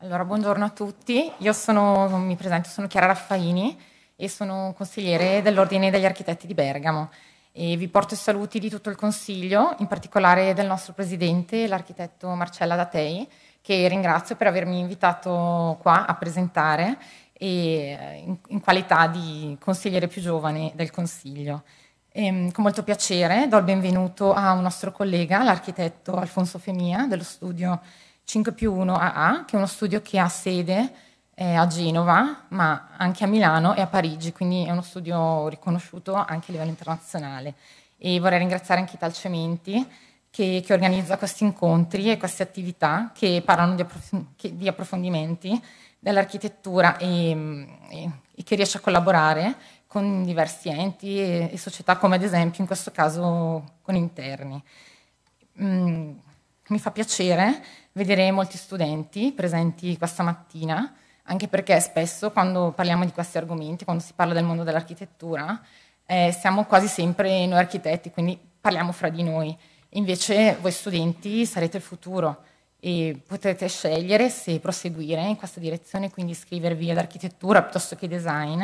Allora, buongiorno a tutti. Io sono, mi presento, sono Chiara Raffaini e sono consigliere dell'Ordine degli Architetti di Bergamo. E vi porto i saluti di tutto il Consiglio, in particolare del nostro Presidente, l'architetto Marcella Datei, che ringrazio per avermi invitato qua a presentare e in, in qualità di consigliere più giovane del Consiglio. E, ehm, con molto piacere do il benvenuto a un nostro collega, l'architetto Alfonso Femia, dello studio 5 più 1 AA, che è uno studio che ha sede eh, a Genova, ma anche a Milano e a Parigi, quindi è uno studio riconosciuuto anche a livello internazionale. E vorrei ringraziare anche Italcementi che, che organizza questi incontri e queste attività che parlano di, approf- che, di approfondimenti dell'architettura e, e, e, che riesce a collaborare con diversi enti e, e, società, come ad esempio in questo caso con interni. Mm, mi fa piacere vedere molti studenti presenti questa mattina, anche perché spesso quando parliamo di questi argomenti, quando si parla del mondo dell'architettura, eh, siamo quasi sempre noi architetti, quindi parliamo fra di noi. Invece voi studenti sarete il futuro e potrete scegliere se proseguire in questa direzione, quindi iscrivervi ad architettura piuttosto che design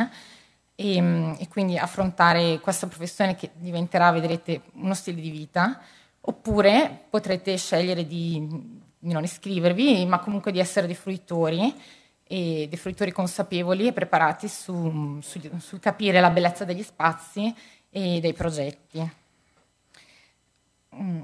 e, e quindi affrontare questa professione che diventerà, vedrete, uno stile di vita, oppure potrete scegliere di, di non iscrivervi, ma comunque di essere dei fruitori e dei fruitori consapevoli e preparati su, su, su capire la bellezza degli spazi e dei progetti. Mm.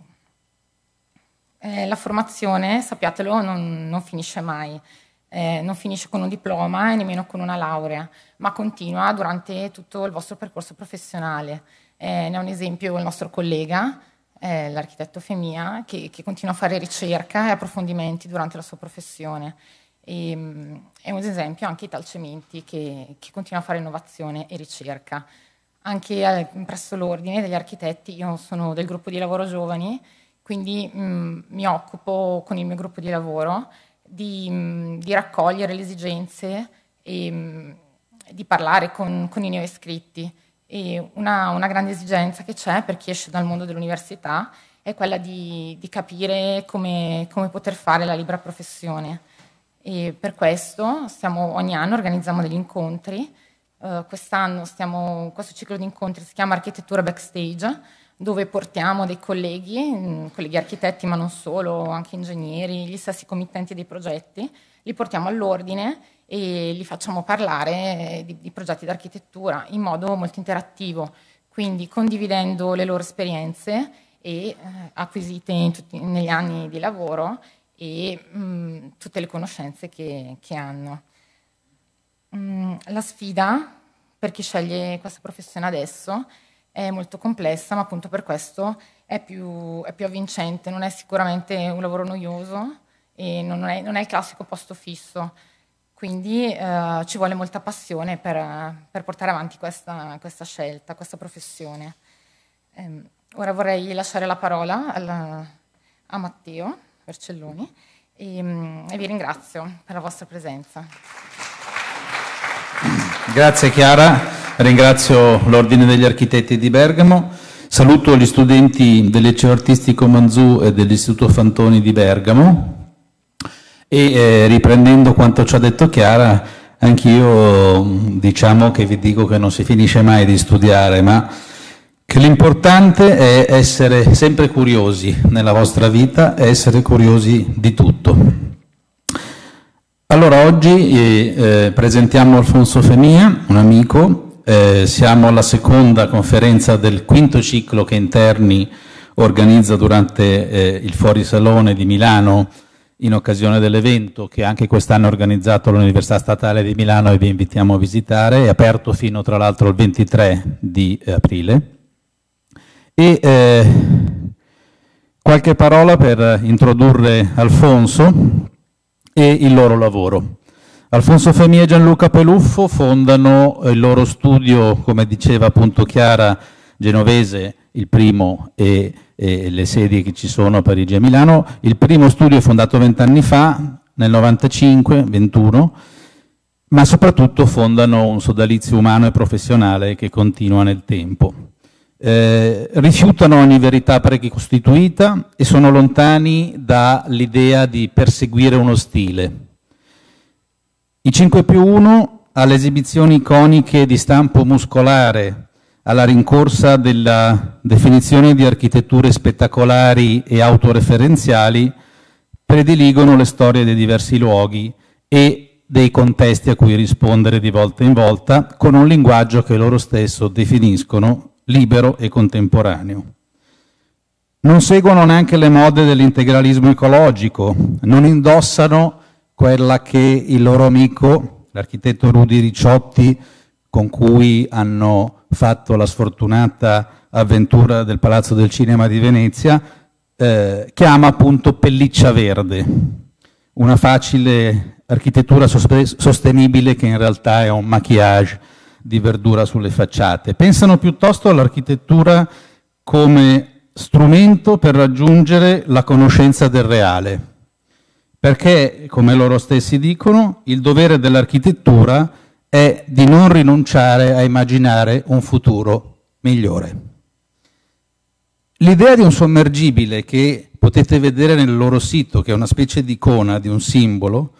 Eh, la formazione, sappiatelo, non, non finisce mai. Eh, non finisce con un diploma e nemmeno con una laurea, ma continua durante tutto il vostro percorso professionale. Eh, ne è un esempio il nostro collega, eh, l'architetto Femia, che, che, continua a fare ricerca e approfondimenti durante la sua professione. E, mm, è un esempio anche Italcementi, che, che continua a fare innovazione e ricerca. Anche eh, presso l'Ordine degli Architetti, io sono del gruppo di lavoro giovani, quindi mh, mm, mi occupo con il mio gruppo di lavoro di, mh, mm, di raccogliere le esigenze e mh, di parlare con, con i neoiscritti. E una, una, grande esigenza che c'è per chi esce dal mondo dell'università è quella di, di capire come, come, poter fare la libera professione. E per questo stiamo, ogni anno organizziamo degli incontri. Uh, quest'anno stiamo, questo ciclo di incontri si chiama Architettura Backstage, dove portiamo dei colleghi, mm, colleghi architetti ma non solo, anche ingegneri, gli stessi committenti dei progetti, li portiamo all'ordine e li facciamo parlare di, di progetti d'architettura in modo molto interattivo, quindi condividendo le loro esperienze e, eh, acquisite tutti, negli anni di lavoro e mh, mm, tutte le conoscenze che, che hanno. Mm, la sfida per chi sceglie questa professione adesso è molto complessa, ma appunto per questo è più, è più avvincente, non è sicuramente un lavoro noioso e non è, non è il classico posto fisso. Quindi eh, ci vuole molta passione per, per portare avanti questa, questa, scelta, questa professione. Eh, ora vorrei lasciare la parola alla, a Matteo Vercelloni e, mm, e vi ringrazio per la vostra presenza. Grazie Chiara, ringrazio l'Ordine degli Architetti di Bergamo, saluto gli studenti del Liceo Artistico Manzù e dell'Istituto Fantoni di Bergamo e eh, riprendendo quanto ci ha detto Chiara, anch'io diciamo che vi dico che non si finisce mai di studiare, ma che l'importante è essere sempre curiosi nella vostra vita e essere curiosi di tutto. Allora, oggi eh, eh, presentiamo Alfonso Femia, un amico, eh, siamo alla seconda conferenza del quinto ciclo che Interni organizza durante eh, il Fuorisalone di Milano in occasione dell'evento che anche quest'anno ha organizzato l'Università Statale di Milano e vi invitiamo a visitare, è aperto fino tra l'altro il 23 di aprile. E eh, qualche parola per introdurre Alfonso e il loro lavoro. Alfonso Femia e Gianluca Peluffo fondano il loro studio, come diceva appunto Chiara, genovese, il primo e, e le sedi che ci sono a Parigi e a Milano. Il primo studio è fondato vent'anni fa, nel 95, 21, ma soprattutto fondano un sodalizio umano e professionale che continua nel tempo eh, rifiutano ogni verità precostituita e sono lontani dall'idea di perseguire uno stile. I 5 più 1 alle esibizioni iconiche di stampo muscolare, alla rincorsa della definizione di architetture spettacolari e autoreferenziali, prediligono le storie dei diversi luoghi e dei contesti a cui rispondere di volta in volta con un linguaggio che loro stesso definiscono libero e contemporaneo. Non seguono neanche le mode dell'integralismo ecologico, non indossano quella che il loro amico, l'architetto Rudi Ricciotti, con cui hanno fatto la sfortunata avventura del Palazzo del Cinema di Venezia, eh, chiama appunto pelliccia verde, una facile architettura sostenibile che in realtà è un maquillage di verdura sulle facciate. Pensano piuttosto all'architettura come strumento per raggiungere la conoscenza del reale, perché, come loro stessi dicono, il dovere dell'architettura è di non rinunciare a immaginare un futuro migliore. L'idea di un sommergibile che potete vedere nel loro sito, che è una specie di icona, di un simbolo,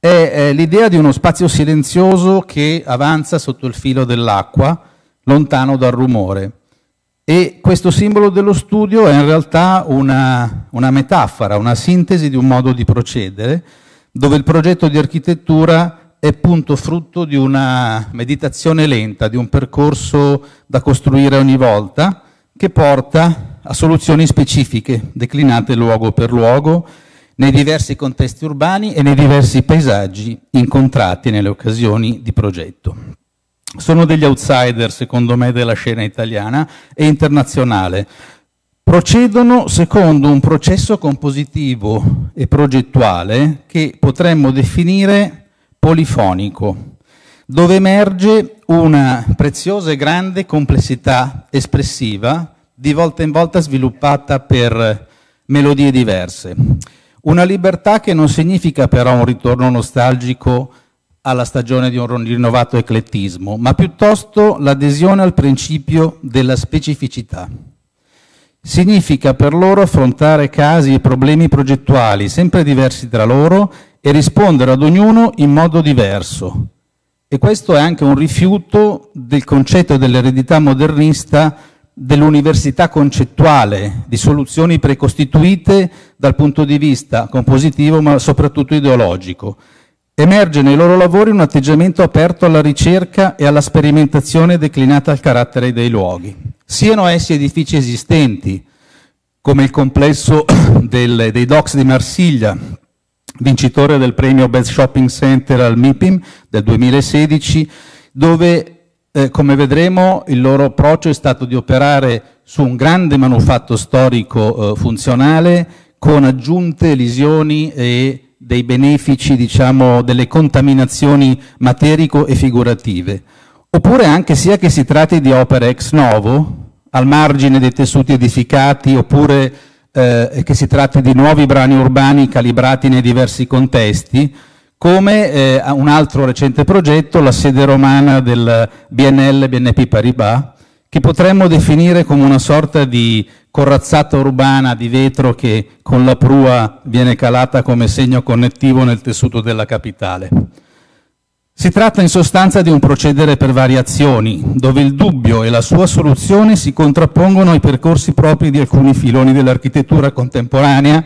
è, è l'idea di uno spazio silenzioso che avanza sotto il filo dell'acqua, lontano dal rumore. E questo simbolo dello studio è in realtà una, una metafora, una sintesi di un modo di procedere, dove il progetto di architettura è appunto frutto di una meditazione lenta, di un percorso da costruire ogni volta, che porta a soluzioni specifiche, declinate luogo per luogo, nei diversi contesti urbani e nei diversi paesaggi incontrati nelle occasioni di progetto. Sono degli outsider, secondo me, della scena italiana e internazionale. Procedono secondo un processo compositivo e progettuale che potremmo definire polifonico, dove emerge una preziosa e grande complessità espressiva, di volta in volta sviluppata per melodie diverse. Una libertà che non significa però un ritorno nostalgico alla stagione di un rinnovato eclettismo, ma piuttosto l'adesione al principio della specificità. Significa per loro affrontare casi e problemi progettuali sempre diversi tra loro e rispondere ad ognuno in modo diverso. E questo è anche un rifiuto del concetto dell'eredità modernista dell'università concettuale, di soluzioni precostituite dal punto di vista compositivo ma soprattutto ideologico. Emerge nei loro lavori un atteggiamento aperto alla ricerca e alla sperimentazione declinata al carattere dei luoghi. Siano essi edifici esistenti, come il complesso del, dei docks di Marsiglia, vincitore del premio Best Shopping Center al MIPIM del 2016, dove, eh, come vedremo, il loro approccio è stato di operare su un grande manufatto storico eh, funzionale con aggiunte lesioni e dei benefici, diciamo, delle contaminazioni materico e figurative. Oppure anche sia che si tratti di opere ex novo, al margine dei tessuti edificati, oppure eh, che si tratti di nuovi brani urbani calibrati nei diversi contesti, come eh, un altro recente progetto, la sede romana del BNL BNP Paribas, che potremmo definire come una sorta di corazzata urbana di vetro che con la prua viene calata come segno connettivo nel tessuto della capitale. Si tratta in sostanza di un procedere per variazioni, dove il dubbio e la sua soluzione si contrappongono ai percorsi propri di alcuni filoni dell'architettura contemporanea,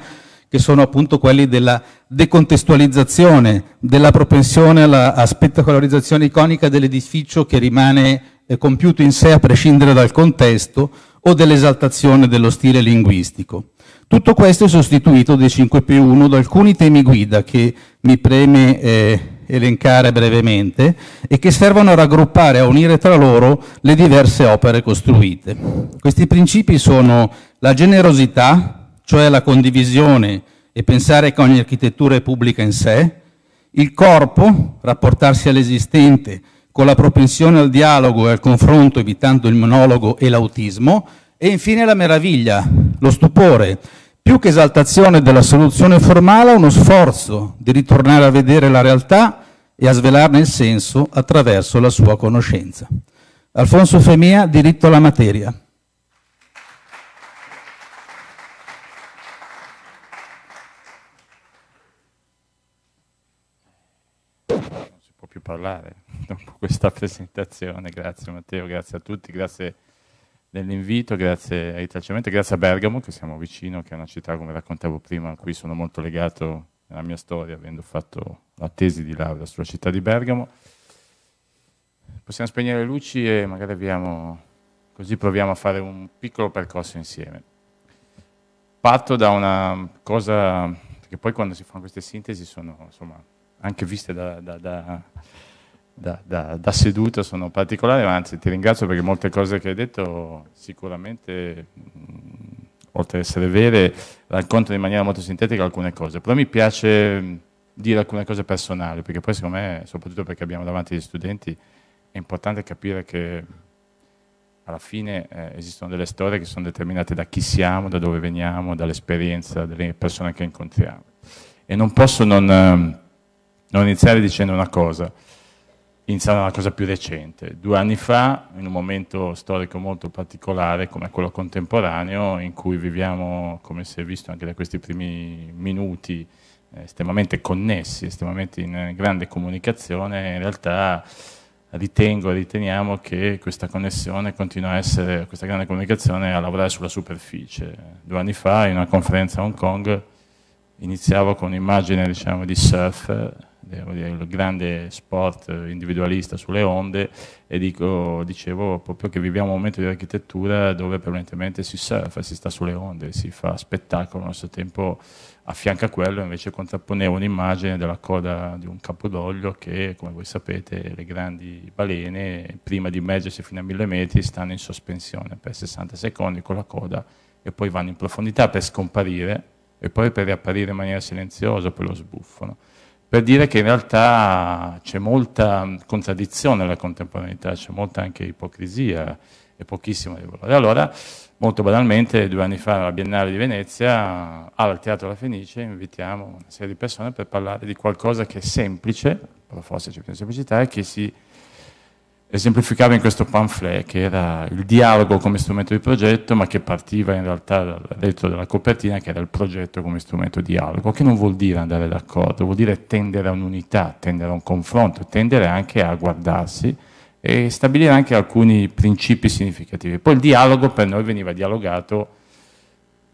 che sono appunto quelli della decontestualizzazione, della propensione alla a spettacolarizzazione iconica dell'edificio che rimane eh, compiuto in sé a prescindere dal contesto o dell'esaltazione dello stile linguistico. Tutto questo è sostituito dai 5 più 1 da alcuni temi guida che mi preme eh, elencare brevemente e che servono a raggruppare e a unire tra loro le diverse opere costruite. Questi principi sono la generosità, cioè la condivisione e pensare che ogni architettura è pubblica in sé, il corpo, rapportarsi all'esistente con la propensione al dialogo e al confronto evitando il monologo e l'autismo, e infine la meraviglia, lo stupore, più che esaltazione della soluzione formale, uno sforzo di ritornare a vedere la realtà e a svelarne il senso attraverso la sua conoscenza. Alfonso Femia, diritto alla materia. più parlare dopo questa presentazione. Grazie Matteo, grazie a tutti, grazie dell'invito, grazie a Italcemento, grazie a Bergamo che siamo vicino, che è una città come raccontavo prima, a cui sono molto legato nella mia storia, avendo fatto la tesi di laurea sulla città di Bergamo. Possiamo spegnere le luci e magari abbiamo, così proviamo a fare un piccolo percorso insieme. Parto da una cosa, perché poi quando si fanno queste sintesi sono insomma, anche viste da, da, da, da, da seduta, sono particolari, anzi ti ringrazio perché molte cose che hai detto sicuramente, oltre ad essere vere, raccontano in maniera molto sintetica alcune cose, però mi piace dire alcune cose personali, perché poi secondo me, soprattutto perché abbiamo davanti gli studenti, è importante capire che alla fine eh, esistono delle storie che sono determinate da chi siamo, da dove veniamo, dall'esperienza delle persone che incontriamo. E non posso non, non iniziare dicendo una cosa, iniziare una cosa più recente. Due anni fa, in un momento storico molto particolare come quello contemporaneo, in cui viviamo, come si è visto anche da questi primi minuti, eh, estremamente connessi, estremamente in grande comunicazione, in realtà ritengo e riteniamo che questa connessione continua a essere, questa grande comunicazione, a lavorare sulla superficie. Due anni fa, in una conferenza a Hong Kong, iniziavo con un'immagine diciamo, di surf, il grande sport individualista sulle onde, e dico, dicevo proprio che viviamo un momento di architettura dove prevalentemente si surfa, si sta sulle onde, si fa spettacolo, allo stesso tempo a fianco a quello invece contrapponevo un'immagine della coda di un capodoglio che, come voi sapete, le grandi balene, prima di immergersi fino a mille metri, stanno in sospensione per 60 secondi con la coda e poi vanno in profondità per scomparire e poi per riapparire in maniera silenziosa, poi lo sbuffano. Per dire che in realtà c'è molta contraddizione nella contemporaneità, c'è molta anche ipocrisia e pochissimo di valore. Allora, molto banalmente, due anni fa alla Biennale di Venezia, al Teatro La Fenice, invitiamo una serie di persone per parlare di qualcosa che è semplice, però forse c'è più semplicità, e che si esemplificava in questo pamphlet, che era il dialogo come strumento di progetto, ma che partiva in realtà dal retro della copertina, che era il progetto come strumento di dialogo, che non vuol dire andare d'accordo, vuol dire tendere a un'unità, tendere a un confronto, tendere anche a guardarsi, e stabilire anche alcuni principi significativi. Poi il dialogo per noi veniva dialogato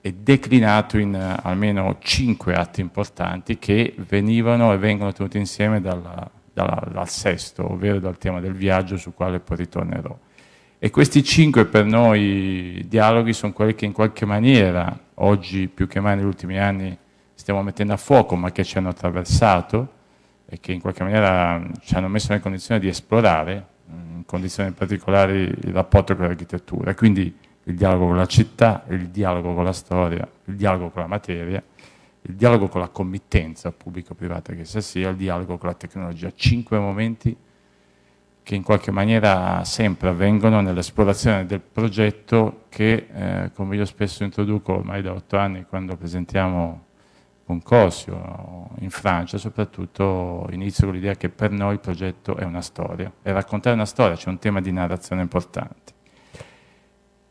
e declinato in uh, almeno cinque atti importanti che venivano e vengono tenuti insieme dalla, dalla, dal sesto, ovvero dal tema del viaggio su quale poi ritornerò. E questi cinque per noi dialoghi sono quelli che in qualche maniera, oggi più che mai negli ultimi anni, stiamo mettendo a fuoco, ma che ci hanno attraversato e che in qualche maniera ci hanno messo nelle condizioni di esplorare in condizioni particolari il rapporto con l'architettura, quindi il dialogo con la città, il dialogo con la storia, il dialogo con la materia, il dialogo con la committenza pubblico-privata che essa sia, il dialogo con la tecnologia. Cinque momenti che in qualche maniera sempre avvengono nell'esplorazione del progetto che, eh, come io spesso introduco ormai da otto anni quando presentiamo Concorsio in Francia, soprattutto inizio con l'idea che per noi il progetto è una storia e raccontare una storia c'è un tema di narrazione importante.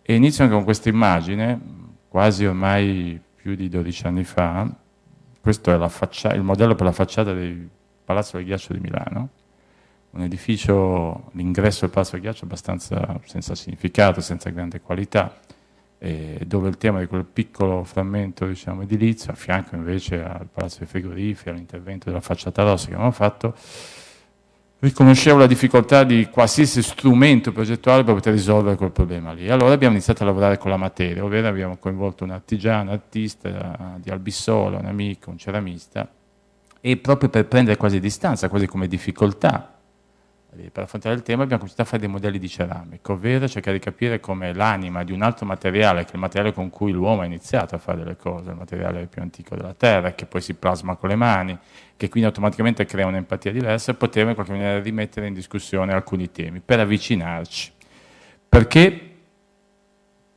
E inizio anche con questa immagine, quasi ormai più di 12 anni fa, questo è faccia- il modello per la facciata del Palazzo del Ghiaccio di Milano, un edificio, l'ingresso del Palazzo del Ghiaccio abbastanza senza significato, senza grande qualità, dove il tema di quel piccolo frammento diciamo, edilizio, a fianco invece al Palazzo dei Frigoriferi, all'intervento della facciata rossa che abbiamo fatto, riconoscevo la difficoltà di qualsiasi strumento progettuale per poter risolvere quel problema lì. Allora abbiamo iniziato a lavorare con la materia, ovvero abbiamo coinvolto un artigiano, artista di Albissola, un amico, un ceramista, e proprio per prendere quasi distanza, quasi come difficoltà per affrontare il tema abbiamo cominciato a fare dei modelli di ceramica, ovvero cercare di capire come l'anima di un altro materiale, che è il materiale con cui l'uomo ha iniziato a fare delle cose, il materiale più antico della Terra, che poi si plasma con le mani, che quindi automaticamente crea un'empatia diversa, poteva in qualche maniera rimettere in discussione alcuni temi per avvicinarci. Perché?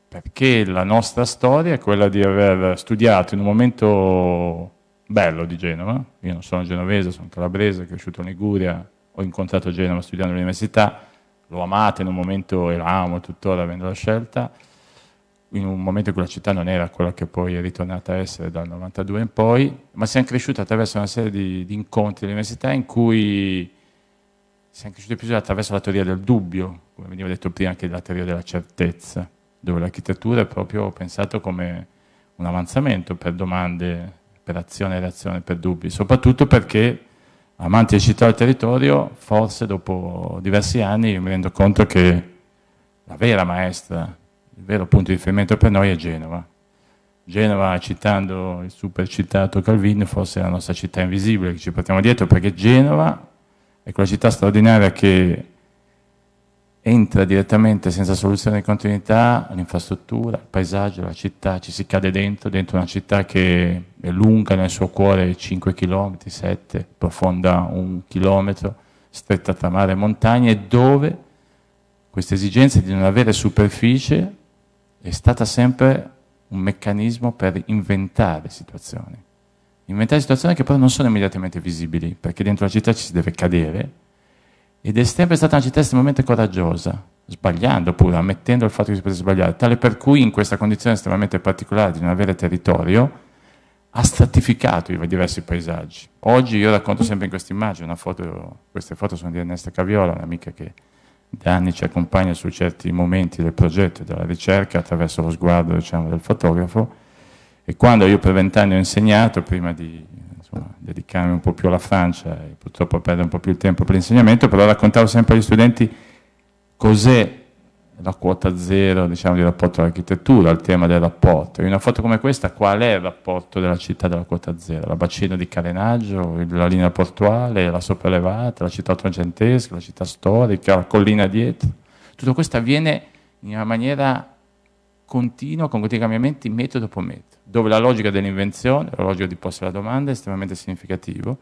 Perché la nostra storia è quella di aver studiato in un momento bello di Genova, io non sono genovese, sono calabrese, cresciuto in Liguria, ho incontrato Genova studiando all'università, l'ho amata in un momento e la amo tuttora avendo la scelta, in un momento in cui la città non era quella che poi è ritornata a essere dal 92 in poi, ma siamo cresciuti attraverso una serie di, di incontri all'università in cui siamo cresciuti più attraverso la teoria del dubbio, come veniva detto prima anche la teoria della certezza, dove l'architettura è proprio pensato come un avanzamento per domande, per azione e reazione, per dubbi, soprattutto perché amanti di città e territorio, forse dopo diversi anni mi rendo conto che la vera maestra, il vero punto di riferimento per noi è Genova. Genova, citando il super citato Calvino, forse è la nostra città invisibile che ci portiamo dietro, perché Genova è quella città straordinaria che entra direttamente senza soluzione di continuità l'infrastruttura, il paesaggio, la città, ci si cade dentro, dentro una città che è lunga nel suo cuore 5 km, 7, profonda un chilometro, stretta tra mare e montagne, dove questa esigenza di non avere superficie è stata sempre un meccanismo per inventare situazioni. Inventare situazioni che però non sono immediatamente visibili, perché dentro la città ci si deve cadere, ed è sempre stata una città estremamente coraggiosa, sbagliando pure, ammettendo il fatto che si potesse sbagliare, tale per cui in questa condizione estremamente particolare di non avere territorio, ha stratificato i diversi paesaggi. Oggi io racconto sempre in questa immagine, foto, queste foto sono di Ernesta Caviola, un'amica che da anni ci accompagna su certi momenti del progetto e della ricerca attraverso lo sguardo diciamo, del fotografo, e quando io per vent'anni ho insegnato, prima di insomma, dedicarmi un po' più alla Francia e purtroppo perdere un po' più il tempo per l'insegnamento, però raccontavo sempre agli studenti cos'è la quota zero diciamo, di rapporto all'architettura, il tema del rapporto. In una foto come questa qual è il rapporto della città della quota zero? La bacino di carenaggio, la linea portuale, la sopraelevata, la città ottocentesca, la città storica, la collina dietro. Tutto questo avviene in una maniera continua, con continui cambiamenti, metodo dopo metodo dove la logica dell'invenzione, la logica di porsi la domanda è estremamente significativo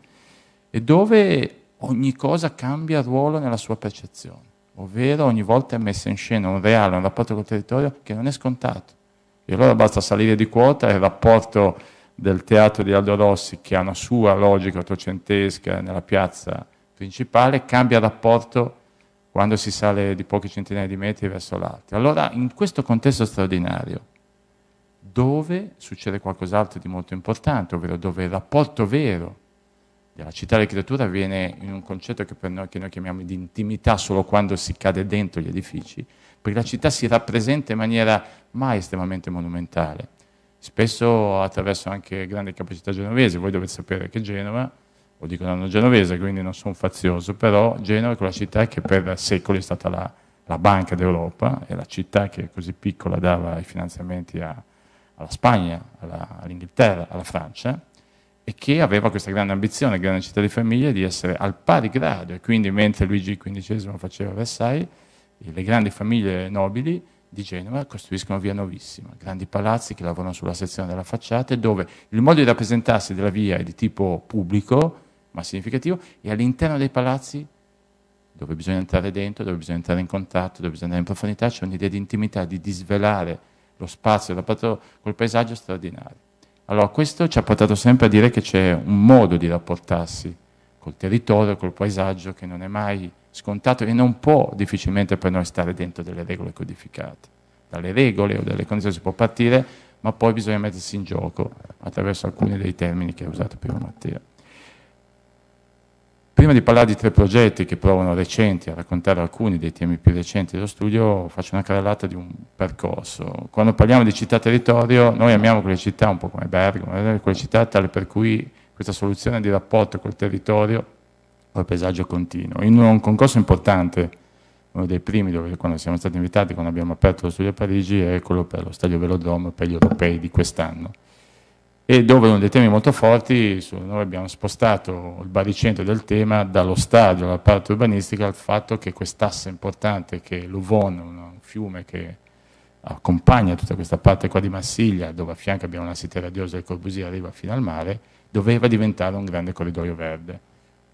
e dove ogni cosa cambia ruolo nella sua percezione, ovvero ogni volta è messa in scena un reale, un rapporto col territorio che non è scontato. E allora basta salire di quota e il rapporto del teatro di Aldo Rossi, che ha una sua logica ottocentesca nella piazza principale, cambia rapporto quando si sale di pochi centinaia di metri verso l'alto. Allora, in questo contesto straordinario, dove succede qualcos'altro di molto importante, ovvero dove il rapporto vero della città dell'architettura avviene in un concetto che, noi, che noi chiamiamo di intimità solo quando si cade dentro gli edifici, perché la città si rappresenta in maniera mai estremamente monumentale, spesso attraverso anche grandi capacità genovesi. Voi dovete sapere che Genova, lo dico da genovese, quindi non sono fazioso, però Genova è quella città che per secoli è stata la, la banca d'Europa, è la città che così piccola dava i finanziamenti a, alla Spagna, alla, all'Inghilterra, alla Francia, e che aveva questa grande ambizione, grande città di famiglia, di essere al pari grado. E quindi mentre Luigi XV faceva Versailles, le grandi famiglie nobili di Genova costruiscono via Novissima, grandi palazzi che lavorano sulla sezione della facciata, dove il modo di rappresentarsi della via è di tipo pubblico, ma significativo, e all'interno dei palazzi, dove bisogna entrare dentro, dove bisogna entrare in contatto, dove bisogna andare in profondità, c'è un'idea di intimità, di disvelare lo spazio, l'ha portato col paesaggio straordinario. Allora questo ci ha portato sempre a dire che c'è un modo di rapportarsi col territorio, col paesaggio che non è mai scontato e non può difficilmente per noi stare dentro delle regole codificate. Dalle regole o dalle condizioni si può partire, ma poi bisogna mettersi in gioco attraverso alcuni dei termini che ha usato prima Mattia. Prima di parlare di tre progetti che provano recenti a raccontare alcuni dei temi più recenti dello studio, faccio una carrellata di un percorso. Quando parliamo di città-territorio, noi amiamo quelle città un po' come Bergamo, eh, quelle città tale per cui questa soluzione di rapporto col territorio o il paesaggio continuo. In un concorso importante, uno dei primi dove quando siamo stati invitati, quando abbiamo aperto lo studio a Parigi, è quello per lo stadio Velodrome per gli europei di quest'anno e dove uno dei temi molto forti, noi abbiamo spostato il baricentro del tema dallo stadio alla parte urbanistica al fatto che quest'asse importante che l'Uvon, un fiume che accompagna tutta questa parte qua di Marsiglia, dove a fianco abbiamo una cité radiosa del Corbusier, arriva fino al mare, doveva diventare un grande corridoio verde.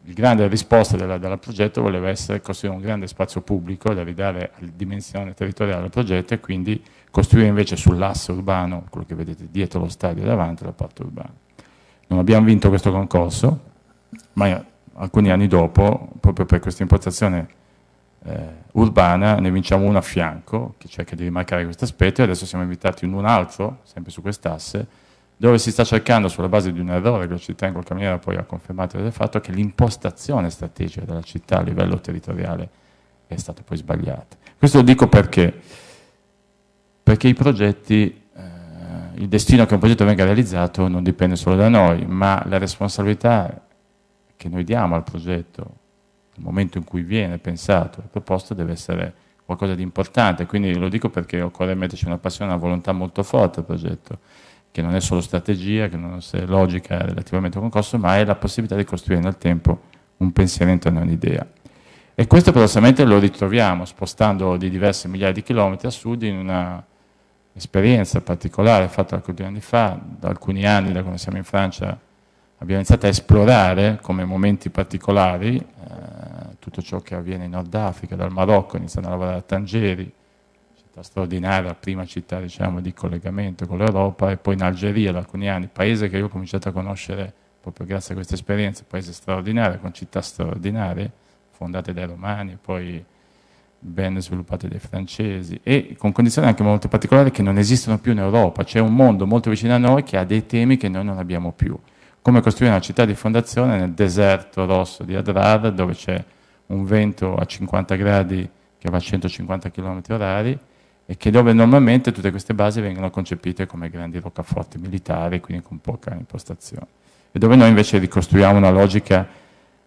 La grande risposta del progetto voleva essere costruire un grande spazio pubblico da ridare dimensione territoriale al progetto e quindi costruire invece sull'asse urbano, quello che vedete dietro lo stadio davanti, la parte urbana. Non abbiamo vinto questo concorso, ma alcuni anni dopo, proprio per questa impostazione eh, urbana, ne vinciamo uno a fianco, che cerca di rimarcare questo aspetto, e adesso siamo invitati in un altro, sempre su quest'asse, dove si sta cercando sulla base di un errore che la città in qualche maniera poi ha confermato del fatto che l'impostazione strategica della città a livello territoriale è stata poi sbagliata. Questo lo dico perché? Perché i progetti, eh, il destino che un progetto venga realizzato non dipende solo da noi, ma la responsabilità che noi diamo al progetto, nel momento in cui viene pensato e proposto, deve essere qualcosa di importante. Quindi lo dico perché occorre metterci una passione, una volontà molto forte al progetto che non è solo strategia, che non è logica relativamente a un concorso, ma è la possibilità di costruire nel tempo un pensiero intorno a un'idea. E questo paradossalmente lo ritroviamo spostando di diverse migliaia di chilometri a sud in una esperienza particolare fatta alcuni anni fa, da alcuni anni da quando siamo in Francia abbiamo iniziato a esplorare come momenti particolari eh, tutto ciò che avviene in Nord Africa, dal Marocco, iniziando a lavorare a Tangeri, città straordinaria, prima città diciamo, di collegamento con l'Europa, e poi in Algeria da alcuni anni, paese che io ho cominciato a conoscere proprio grazie a questa esperienza, paese straordinario, con città straordinarie, fondate dai romani poi ben sviluppate dai francesi e con condizioni anche molto particolari che non esistono più in Europa. C'è un mondo molto vicino a noi che ha dei temi che noi non abbiamo più. Come costruire una città di fondazione nel deserto rosso di Adrar, dove c'è un vento a 50 gradi che va a 150 km orari e che dove normalmente tutte queste basi vengono concepite come grandi roccaforti militari, quindi con poca impostazione. E dove noi invece ricostruiamo una logica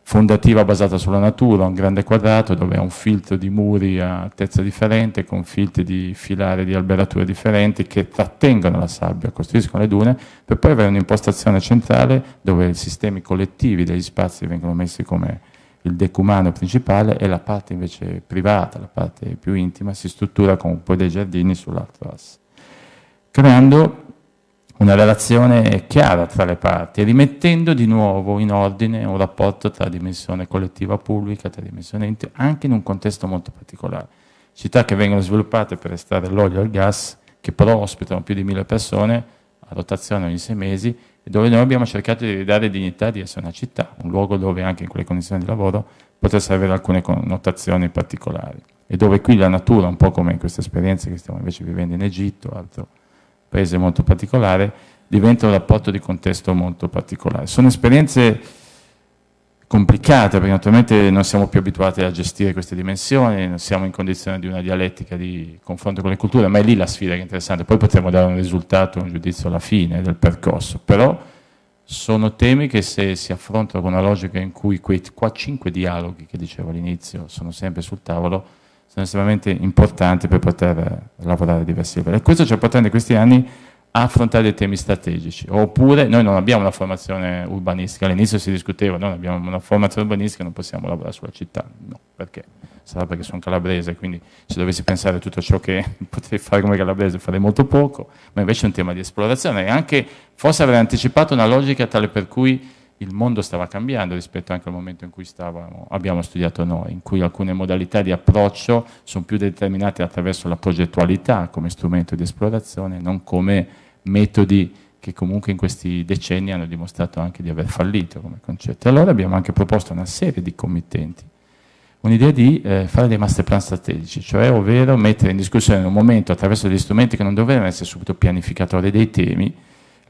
fondativa basata sulla natura, un grande quadrato dove ha un filtro di muri a altezza differente, con filtri di filare di alberature differenti che trattengono la sabbia, costruiscono le dune, per poi avere un'impostazione centrale dove i sistemi collettivi degli spazi vengono messi come il decumano principale e la parte invece privata, la parte più intima, si struttura con poi dei giardini sull'altro asse, creando una relazione chiara tra le parti rimettendo di nuovo in ordine un rapporto tra dimensione collettiva pubblica, tra dimensione intima, anche in un contesto molto particolare. Città che vengono sviluppate per estrarre l'olio e il gas, che però ospitano più di mille persone a rotazione ogni sei mesi e dove noi abbiamo cercato di dare dignità di essere una città, un luogo dove anche in quelle condizioni di lavoro potesse avere alcune connotazioni particolari e dove qui la natura, un po' come in queste esperienze che stiamo invece vivendo in Egitto, altro paese molto particolare, diventa un rapporto di contesto molto particolare. Sono esperienze complicate perché naturalmente non siamo più abituati a gestire queste dimensioni, non siamo in condizione di una dialettica di confronto con le culture, ma è lì la sfida che è interessante, poi potremo dare un risultato, un giudizio alla fine del percorso, però sono temi che se si affrontano con una logica in cui quei qua cinque dialoghi che dicevo all'inizio sono sempre sul tavolo, sono estremamente importanti per poter lavorare a diversi livelli. E questo ci ha portato in questi anni a affrontare dei temi strategici. Oppure noi non abbiamo una formazione urbanistica, all'inizio si discuteva, noi abbiamo una formazione urbanistica, non possiamo lavorare sulla città. No, perché? Sarà perché sono calabrese, quindi se dovessi pensare a tutto ciò che potrei fare come calabrese farei molto poco, ma invece è un tema di esplorazione e anche forse avrei anticipato una logica tale per cui il mondo stava cambiando rispetto anche al momento in cui stavamo, abbiamo studiato noi, in cui alcune modalità di approccio sono più determinate attraverso la progettualità come strumento di esplorazione, non come metodi che comunque in questi decenni hanno dimostrato anche di aver fallito come concetto. Allora abbiamo anche proposto una serie di committenti, un'idea di eh, fare dei master plan strategici, cioè ovvero mettere in discussione in un momento attraverso degli strumenti che non dovevano essere subito pianificatori dei temi,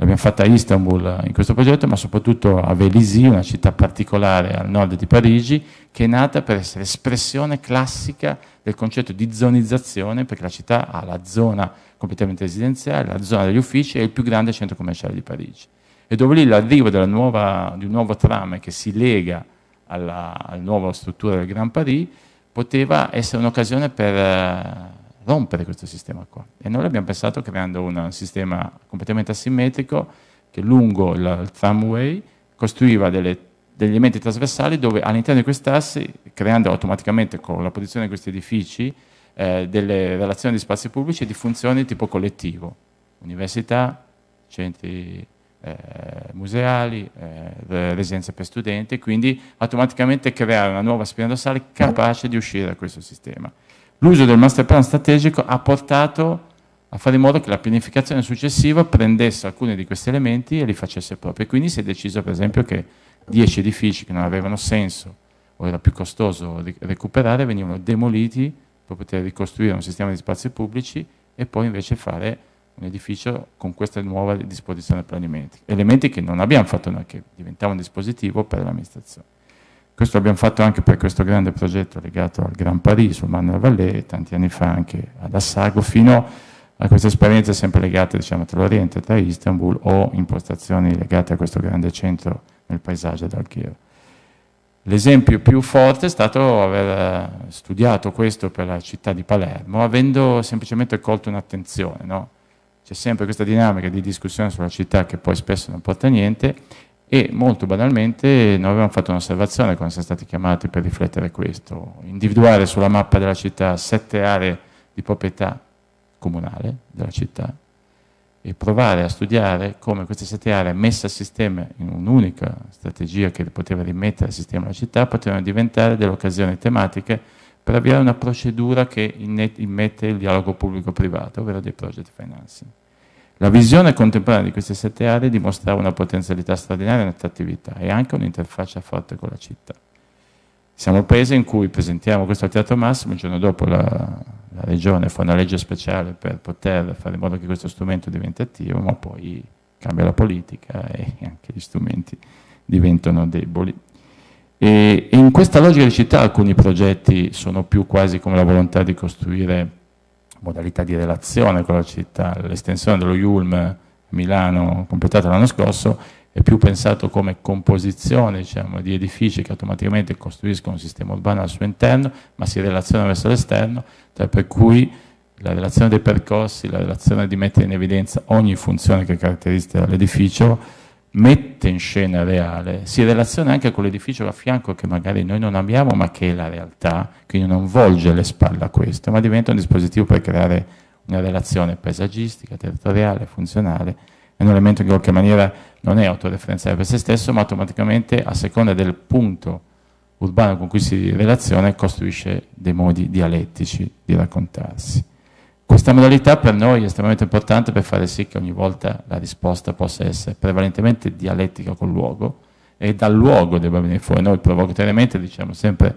l'abbiamo fatta a Istanbul in questo progetto, ma soprattutto a Vélizy, una città particolare al nord di Parigi, che è nata per essere espressione classica del concetto di zonizzazione, perché la città ha la zona completamente residenziale, la zona degli uffici e il più grande centro commerciale di Parigi. E dove lì l'arrivo di un nuovo tram che si lega alla, alla nuova struttura del Grand Paris poteva essere un'occasione per eh, rompere questo sistema qua. E noi l'abbiamo pensato creando un sistema completamente asimmetrico che lungo il, tramway costruiva delle, degli elementi trasversali dove all'interno di quest'asse, creando automaticamente con la posizione di questi edifici, eh, delle relazioni di spazi pubblici e di funzioni tipo collettivo, università, centri eh, museali, eh, residenze per studenti, quindi automaticamente creare una nuova spina dorsale capace di uscire da questo sistema l'uso del master plan strategico ha portato a fare in modo che la pianificazione successiva prendesse alcuni di questi elementi e li facesse propri. Quindi si è deciso per esempio che 10 edifici che non avevano senso o era più costoso recuperare venivano demoliti per poter ricostruire un sistema di spazi pubblici e poi invece fare un edificio con questa nuova disposizione planimetrica, elementi che non abbiamo fatto noi, che diventavano un dispositivo per l'amministrazione. Questo l'abbiamo fatto anche per questo grande progetto legato al Gran Paris, sul Mar della Vallée, tanti anni fa anche ad Assago, fino a queste esperienze sempre legate diciamo, tra l'Oriente e tra Istanbul o impostazioni legate a questo grande centro nel paesaggio d'Alghero. L'esempio più forte è stato aver eh, studiato questo per la città di Palermo, avendo semplicemente colto un'attenzione. No? C'è sempre questa dinamica di discussione sulla città che poi spesso non porta a niente e molto banalmente noi avevamo fatto un'osservazione quando siamo stati chiamati per riflettere questo, individuare sulla mappa della città sette aree di proprietà comunale della città e provare a studiare come queste sette aree messe a sistema in un'unica strategia che poteva rimettere a sistema la città potevano diventare delle occasioni tematiche per avviare una procedura che immette il dialogo pubblico-privato, ovvero dei project financing. La visione contemporanea di queste sette aree dimostrava una potenzialità straordinaria nell'attività e anche un'interfaccia forte con la città. Siamo al paese in cui presentiamo questo al Teatro Massimo, il giorno dopo la, la Regione fa una legge speciale per poter fare in modo che questo strumento diventi attivo, ma poi cambia la politica e anche gli strumenti diventano deboli. E in questa logica di città alcuni progetti sono più quasi come la volontà di costruire modalità di relazione con la città. L'estensione dello Yulm Milano completata l'anno scorso è più pensato come composizione diciamo, di edifici che automaticamente costruiscono un sistema urbano al suo interno, ma si relazionano verso l'esterno, per cui la relazione dei percorsi, la relazione di mettere in evidenza ogni funzione che caratterizza l'edificio, mette in scena reale, si relaziona anche con l'edificio a fianco che magari noi non abbiamo ma che è la realtà, quindi non volge le spalle a questo, ma diventa un dispositivo per creare una relazione paesaggistica, territoriale, funzionale, è un elemento che in qualche maniera non è autoreferenziale per se stesso, ma automaticamente a seconda del punto urbano con cui si relaziona costruisce dei modi dialettici di raccontarsi. Questa modalità per noi è estremamente importante per fare sì che ogni volta la risposta possa essere prevalentemente dialettica col luogo e dal luogo debba venire fuori. Noi provocatoriamente diciamo sempre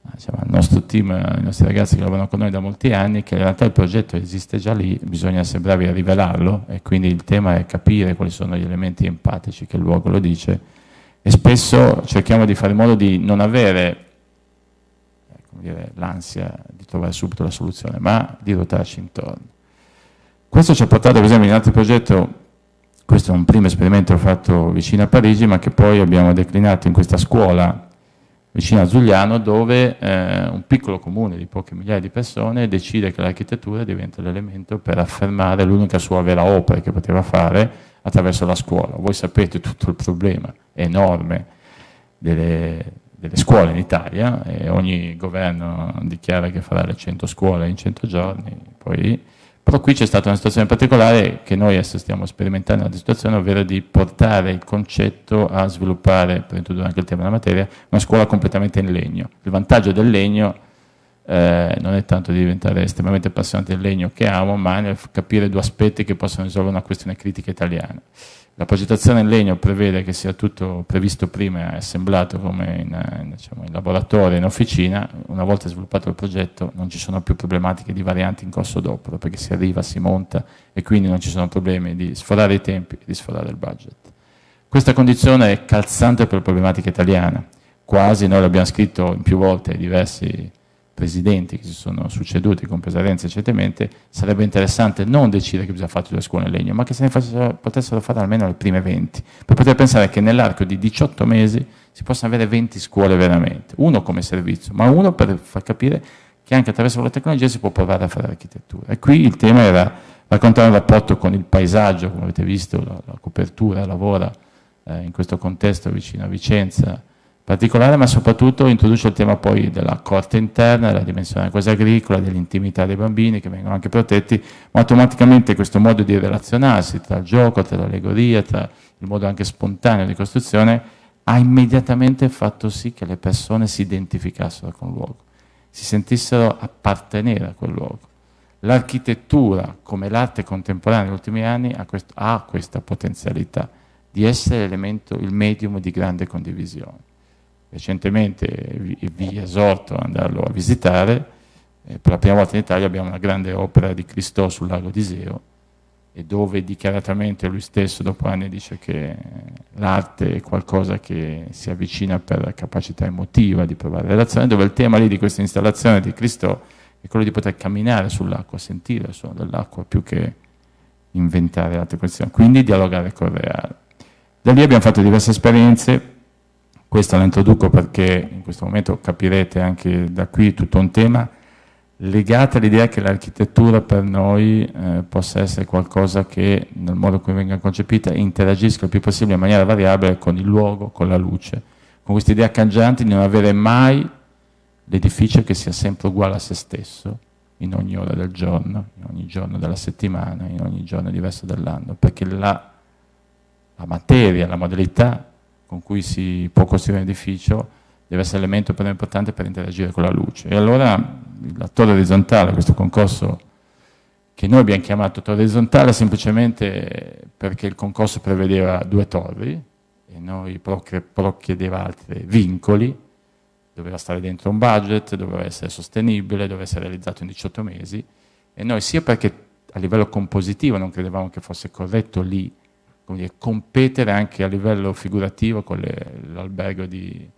diciamo, al nostro team, ai nostri ragazzi che lavorano con noi da molti anni, che in realtà il progetto esiste già lì, bisogna essere bravi a rivelarlo e quindi il tema è capire quali sono gli elementi empatici che il luogo lo dice e spesso cerchiamo di fare in modo di non avere l'ansia di trovare subito la soluzione, ma di ruotarci intorno. Questo ci ha portato, per esempio, in altri progetti, questo è un primo esperimento fatto vicino a Parigi, ma che poi abbiamo declinato in questa scuola vicino a Zugliano, dove eh, un piccolo comune di poche migliaia di persone decide che l'architettura diventa l'elemento per affermare l'unica sua vera opera che poteva fare attraverso la scuola. Voi sapete tutto il problema enorme delle, delle scuole in Italia e ogni governo dichiara che farà le 100 scuole in 100 giorni, poi... però qui c'è stata una situazione particolare che noi adesso stiamo sperimentando una situazione, ovvero di portare il concetto a sviluppare, per introdurre anche il tema della materia, una scuola completamente in legno. Il vantaggio del legno eh, non è tanto di diventare estremamente appassionati del legno che amo, ma nel capire due aspetti che possono risolvere una questione critica italiana. La progettazione in legno prevede che sia tutto previsto prima e assemblato come in, diciamo, in, laboratorio, in officina, una volta sviluppato il progetto non ci sono più problematiche di varianti in corso d'opera perché si arriva, si monta e quindi non ci sono problemi di sforare i tempi e di sforare il budget. Questa condizione è calzante per la problematica italiana, quasi noi l'abbiamo scritto in più volte ai diversi presidenti che si sono succeduti, compresa Renzi recentemente, sarebbe interessante non decidere che bisogna fare tutte le scuole in legno, ma che se ne facessero, potessero fare almeno le prime 20, per poter pensare che nell'arco di 18 mesi si possano avere 20 scuole veramente, uno come servizio, ma uno per far capire che anche attraverso la tecnologia si può provare a fare architettura. E qui il tema era raccontare un rapporto con il paesaggio, come avete visto, la, la copertura lavora eh, in questo contesto vicino a Vicenza, particolare, ma soprattutto introduce il tema poi della corte interna, della dimensione quasi agricola, dell'intimità dei bambini che vengono anche protetti, ma automaticamente questo modo di relazionarsi tra il gioco, tra l'allegoria, tra il modo anche spontaneo di costruzione, ha immediatamente fatto sì che le persone si identificassero con il luogo, si sentissero appartenere a quel luogo. L'architettura, come l'arte contemporanea negli ultimi anni, ha, questo, ha questa potenzialità di essere l'elemento, il medium di grande condivisione recentemente vi, esorto ad andarlo a visitare, eh, per la prima volta in Italia abbiamo una grande opera di Cristo sul lago di Iseo, e dove dichiaratamente lui stesso dopo anni dice che l'arte è qualcosa che si avvicina per la capacità emotiva di provare relazione, dove il tema lì di questa installazione di Cristo è quello di poter camminare sull'acqua, sentire il suono dell'acqua più che inventare altre questioni, quindi dialogare con il reale. Da lì abbiamo fatto diverse esperienze, questa la introduco perché in questo momento capirete anche da qui tutto un tema legata all'idea che l'architettura per noi eh, possa essere qualcosa che nel modo in cui venga concepita interagisca il più possibile in maniera variabile con il luogo, con la luce, con questa idea cangiante di non avere mai l'edificio che sia sempre uguale a se stesso in ogni ora del giorno, in ogni giorno della settimana, in ogni giorno diverso dell'anno, perché la, la materia, la modalità con cui si può costruire un edificio deve essere l'elemento più importante per interagire con la luce. E allora la torre orizzontale, questo concorso che noi abbiamo chiamato torre orizzontale semplicemente perché il concorso prevedeva due torri e noi però, chiedeva altri vincoli, doveva stare dentro un budget, doveva essere sostenibile, doveva essere realizzato in 18 mesi e noi sia perché a livello compositivo non credevamo che fosse corretto lì dire, competere anche a livello figurativo con l'albergo di,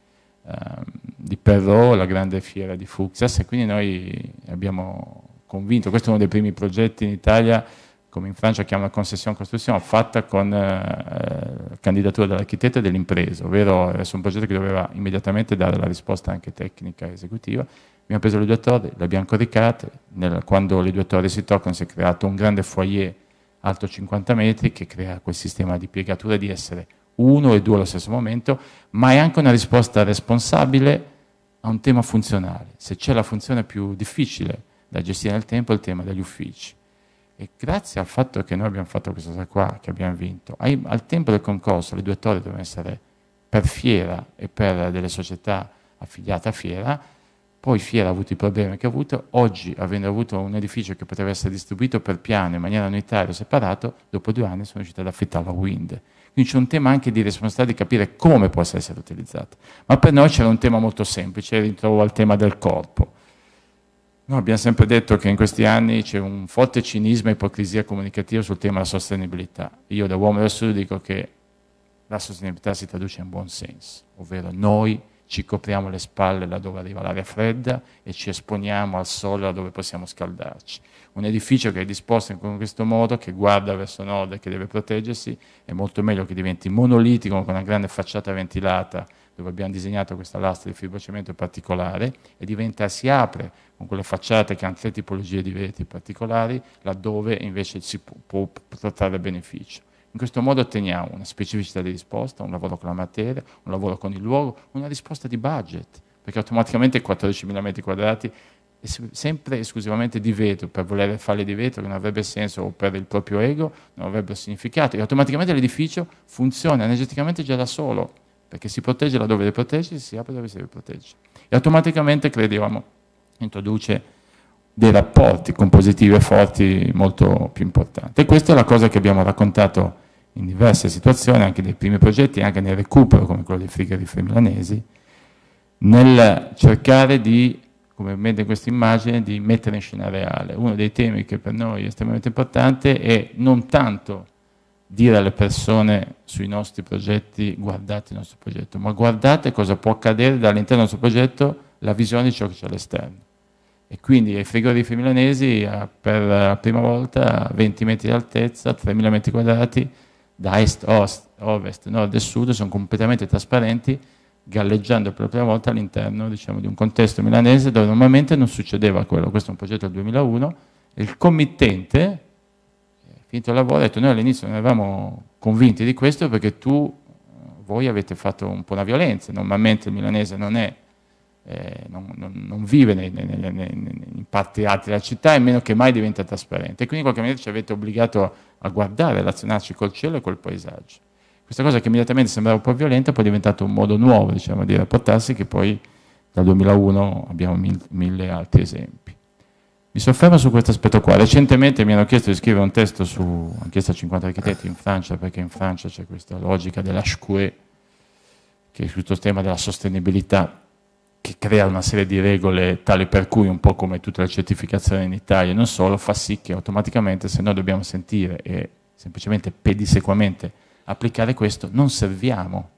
Ehm, di Perrault, la grande fiera di Fuxas e quindi noi abbiamo convinto, questo è uno dei primi progetti in Italia, come in Francia chiama concession costruzione, fatta con eh, candidatura dell'architetto e dell'impresa, ovvero è un progetto che doveva immediatamente dare la risposta anche tecnica e esecutiva. Abbiamo preso le due torri, le abbiamo coricate, nel, quando le due torri si toccano si è creato un grande foyer alto 50 metri che crea quel sistema di piegatura di essere uno e due allo stesso momento, ma è anche una risposta responsabile a un tema funzionale. Se c'è la funzione più difficile da gestire nel tempo è il tema degli uffici. E grazie al fatto che noi abbiamo fatto questa cosa qua, che abbiamo vinto, ai, al tempo del concorso le due torri dovevano essere per Fiera e per delle società affiliate a Fiera, poi Fiera ha avuto i problemi che ha avuto, oggi avendo avuto un edificio che poteva essere distribuito per piano in maniera unitaria o separato, dopo due anni sono riuscito ad affittarlo a Wind quindi c'è un tema anche di responsabilità di capire come possa essere utilizzata. Ma per noi c'era un tema molto semplice, ritrovo al tema del corpo. Noi abbiamo sempre detto che in questi anni c'è un forte cinismo e ipocrisia comunicativa sul tema della sostenibilità. Io da uomo del sud dico che la sostenibilità si traduce in buon senso, ovvero noi ci copriamo le spalle laddove arriva l'aria fredda e ci esponiamo al sole laddove possiamo scaldarci. Un edificio che è disposto in questo modo, che guarda verso nord e che deve proteggersi, è molto meglio che diventi monolitico con una grande facciata ventilata dove abbiamo disegnato questa lastra di fibrocemento particolare e diventa, si apre con quelle facciate che hanno tre tipologie di vetri particolari, laddove invece si può, può trarre beneficio. In questo modo otteniamo una specificità di risposta, un lavoro con la materia, un lavoro con il luogo, una risposta di budget, perché automaticamente 14.000 metri quadrati è sempre esclusivamente di vetro, per voler farle di vetro non avrebbe senso, o per il proprio ego non avrebbe significato, e automaticamente l'edificio funziona energeticamente già da solo, perché si protegge laddove deve proteggersi, si apre dove si deve proteggere. E automaticamente, credevamo, introduce dei rapporti compositivi e forti molto più importanti. E questa è la cosa che abbiamo raccontato in diverse situazioni, anche nei primi progetti, anche nel recupero, come quello dei frigoriferi milanesi, nel cercare di, come vede in questa immagine, di mettere in scena reale. Uno dei temi che per noi è estremamente importante è non tanto dire alle persone sui nostri progetti guardate il nostro progetto, ma guardate cosa può accadere dall'interno del nostro progetto, la visione di ciò che c'è all'esterno e quindi ai frigoriferi milanesi per la prima volta a 20 metri di altezza, 3.000 metri quadrati, da est, ost, ovest, nord e sud, sono completamente trasparenti, galleggiando per la prima volta all'interno diciamo, di un contesto milanese dove normalmente non succedeva quello. Questo è un progetto del 2001 e il committente, finito il lavoro, ha detto noi all'inizio non eravamo convinti di questo perché tu, voi avete fatto un po' una violenza, normalmente il milanese non è eh, non, non, non, vive nei, nei, nei, in parti alte della città e meno che mai diventa trasparente. E quindi in qualche maniera ci avete obbligato a guardare, a relazionarci col cielo e col paesaggio. Questa cosa che immediatamente sembrava un po' violenta poi è diventato un modo nuovo diciamo, di rapportarsi che poi dal 2001 abbiamo mille, mille altri esempi. Mi soffermo su questo aspetto qua. Recentemente mi hanno chiesto di scrivere un testo su, hanno chiesto a 50 architetti in Francia, perché in Francia c'è questa logica della HQE, che è tutto il tema della sostenibilità che crea una serie di regole tale per cui, un po' come tutte le certificazioni in Italia e non solo, fa sì che automaticamente se noi dobbiamo sentire e semplicemente pedissequamente applicare questo, non serviamo,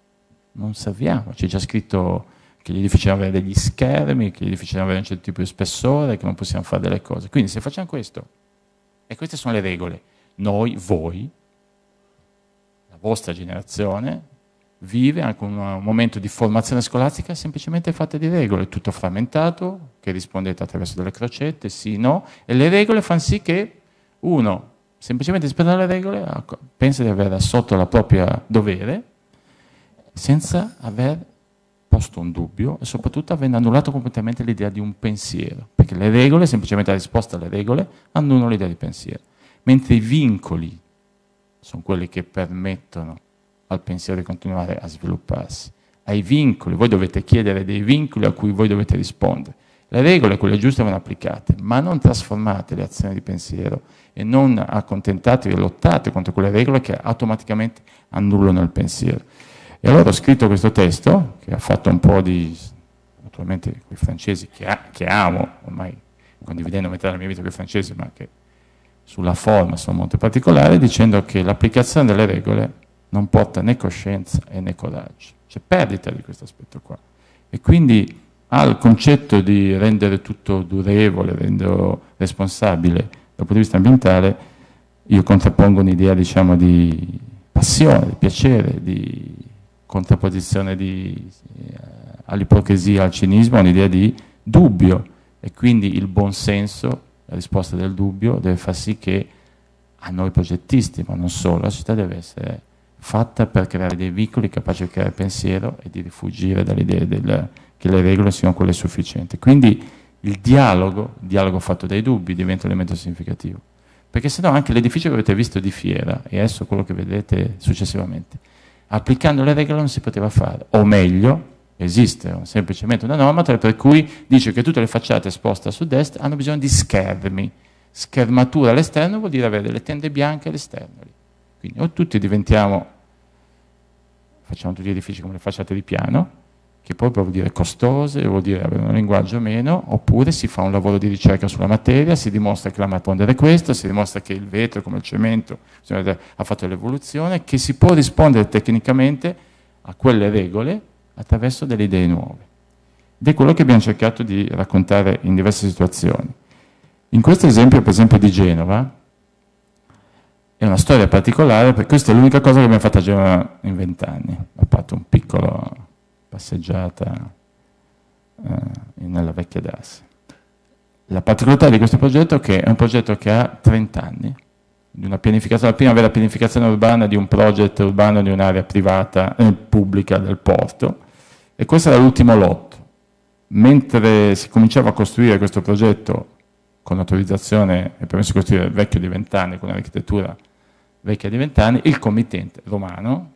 non serviamo. C'è già scritto che gli edifici devono avere degli schermi, che gli edifici devono avere un certo tipo di spessore, che non possiamo fare delle cose. Quindi se facciamo questo, e queste sono le regole, noi, voi, la vostra generazione, vive anche un, momento di formazione scolastica semplicemente fatta di regole, tutto frammentato, che rispondete attraverso delle crocette, sì, no, e le regole fanno sì che uno, semplicemente rispettando le regole, pensa di aver assolto la propria dovere senza aver posto un dubbio e soprattutto avendo annullato completamente l'idea di un pensiero, perché le regole, semplicemente la risposta alle regole, annullano l'idea di pensiero, mentre i vincoli sono quelli che permettono al pensiero di continuare a svilupparsi. Ai vincoli, voi dovete chiedere dei vincoli a cui voi dovete rispondere. Le regole, quelle giuste, vanno applicate, ma non trasformate le azioni di pensiero e non accontentatevi e lottate contro quelle regole che automaticamente annullano il pensiero. E allora ho scritto questo testo, che ha fatto un po' di, naturalmente, i francesi, che, ha, che amo, ormai condividendo metà della mia vita con i francesi, ma che sulla forma sono molto particolari, dicendo che l'applicazione delle regole non porta né coscienza né coraggio. C'è perdita di questo aspetto qua. E quindi al concetto di rendere tutto durevole, renderlo responsabile dal punto di vista ambientale, io contrappongo un'idea diciamo, di passione, di piacere, di contrapposizione di, eh, all'ipocrisia, al cinismo, un'idea di dubbio e quindi il buonsenso, la risposta del dubbio deve far sì che a noi progettisti, ma non solo, la città deve essere fatta per creare dei vicoli capaci di creare pensiero e di rifugire dall'idea del, che le regole siano quelle sufficienti. Quindi il dialogo, il dialogo fatto dai dubbi, diventa un elemento significativo. Perché se no anche l'edificio che avete visto di fiera, e adesso quello che vedrete successivamente, applicando le regole non si poteva fare. O meglio, esiste semplicemente una norma per cui dice che tutte le facciate esposte a sud-est hanno bisogno di schermi. Schermatura all'esterno vuol dire avere delle tende bianche all'esterno. Quindi o tutti diventiamo, facciamo tutti gli edifici come le facciate di piano, che poi vuol dire costose, vuol dire avere un linguaggio meno, oppure si fa un lavoro di ricerca sulla materia, si dimostra che la materia è questa, si dimostra che il vetro, come il cemento, ha fatto l'evoluzione, che si può rispondere tecnicamente a quelle regole attraverso delle idee nuove. Ed è quello che abbiamo cercato di raccontare in diverse situazioni. In questo esempio, per esempio, di Genova, è una storia particolare, perché questa è l'unica cosa che abbiamo fatto a Genova in vent'anni. Ho fatto un piccolo passeggiata eh, nella vecchia DAS. La particolarità di questo progetto è che è un progetto che ha 30 anni, la prima vera pianificazione urbana di un progetto urbano di un'area privata, eh, pubblica del porto, e questo era l'ultimo lotto. Mentre si cominciava a costruire questo progetto con autorizzazione e permesso di costruire vecchio di vent'anni, con un'architettura vecchia di vent'anni, il committente romano,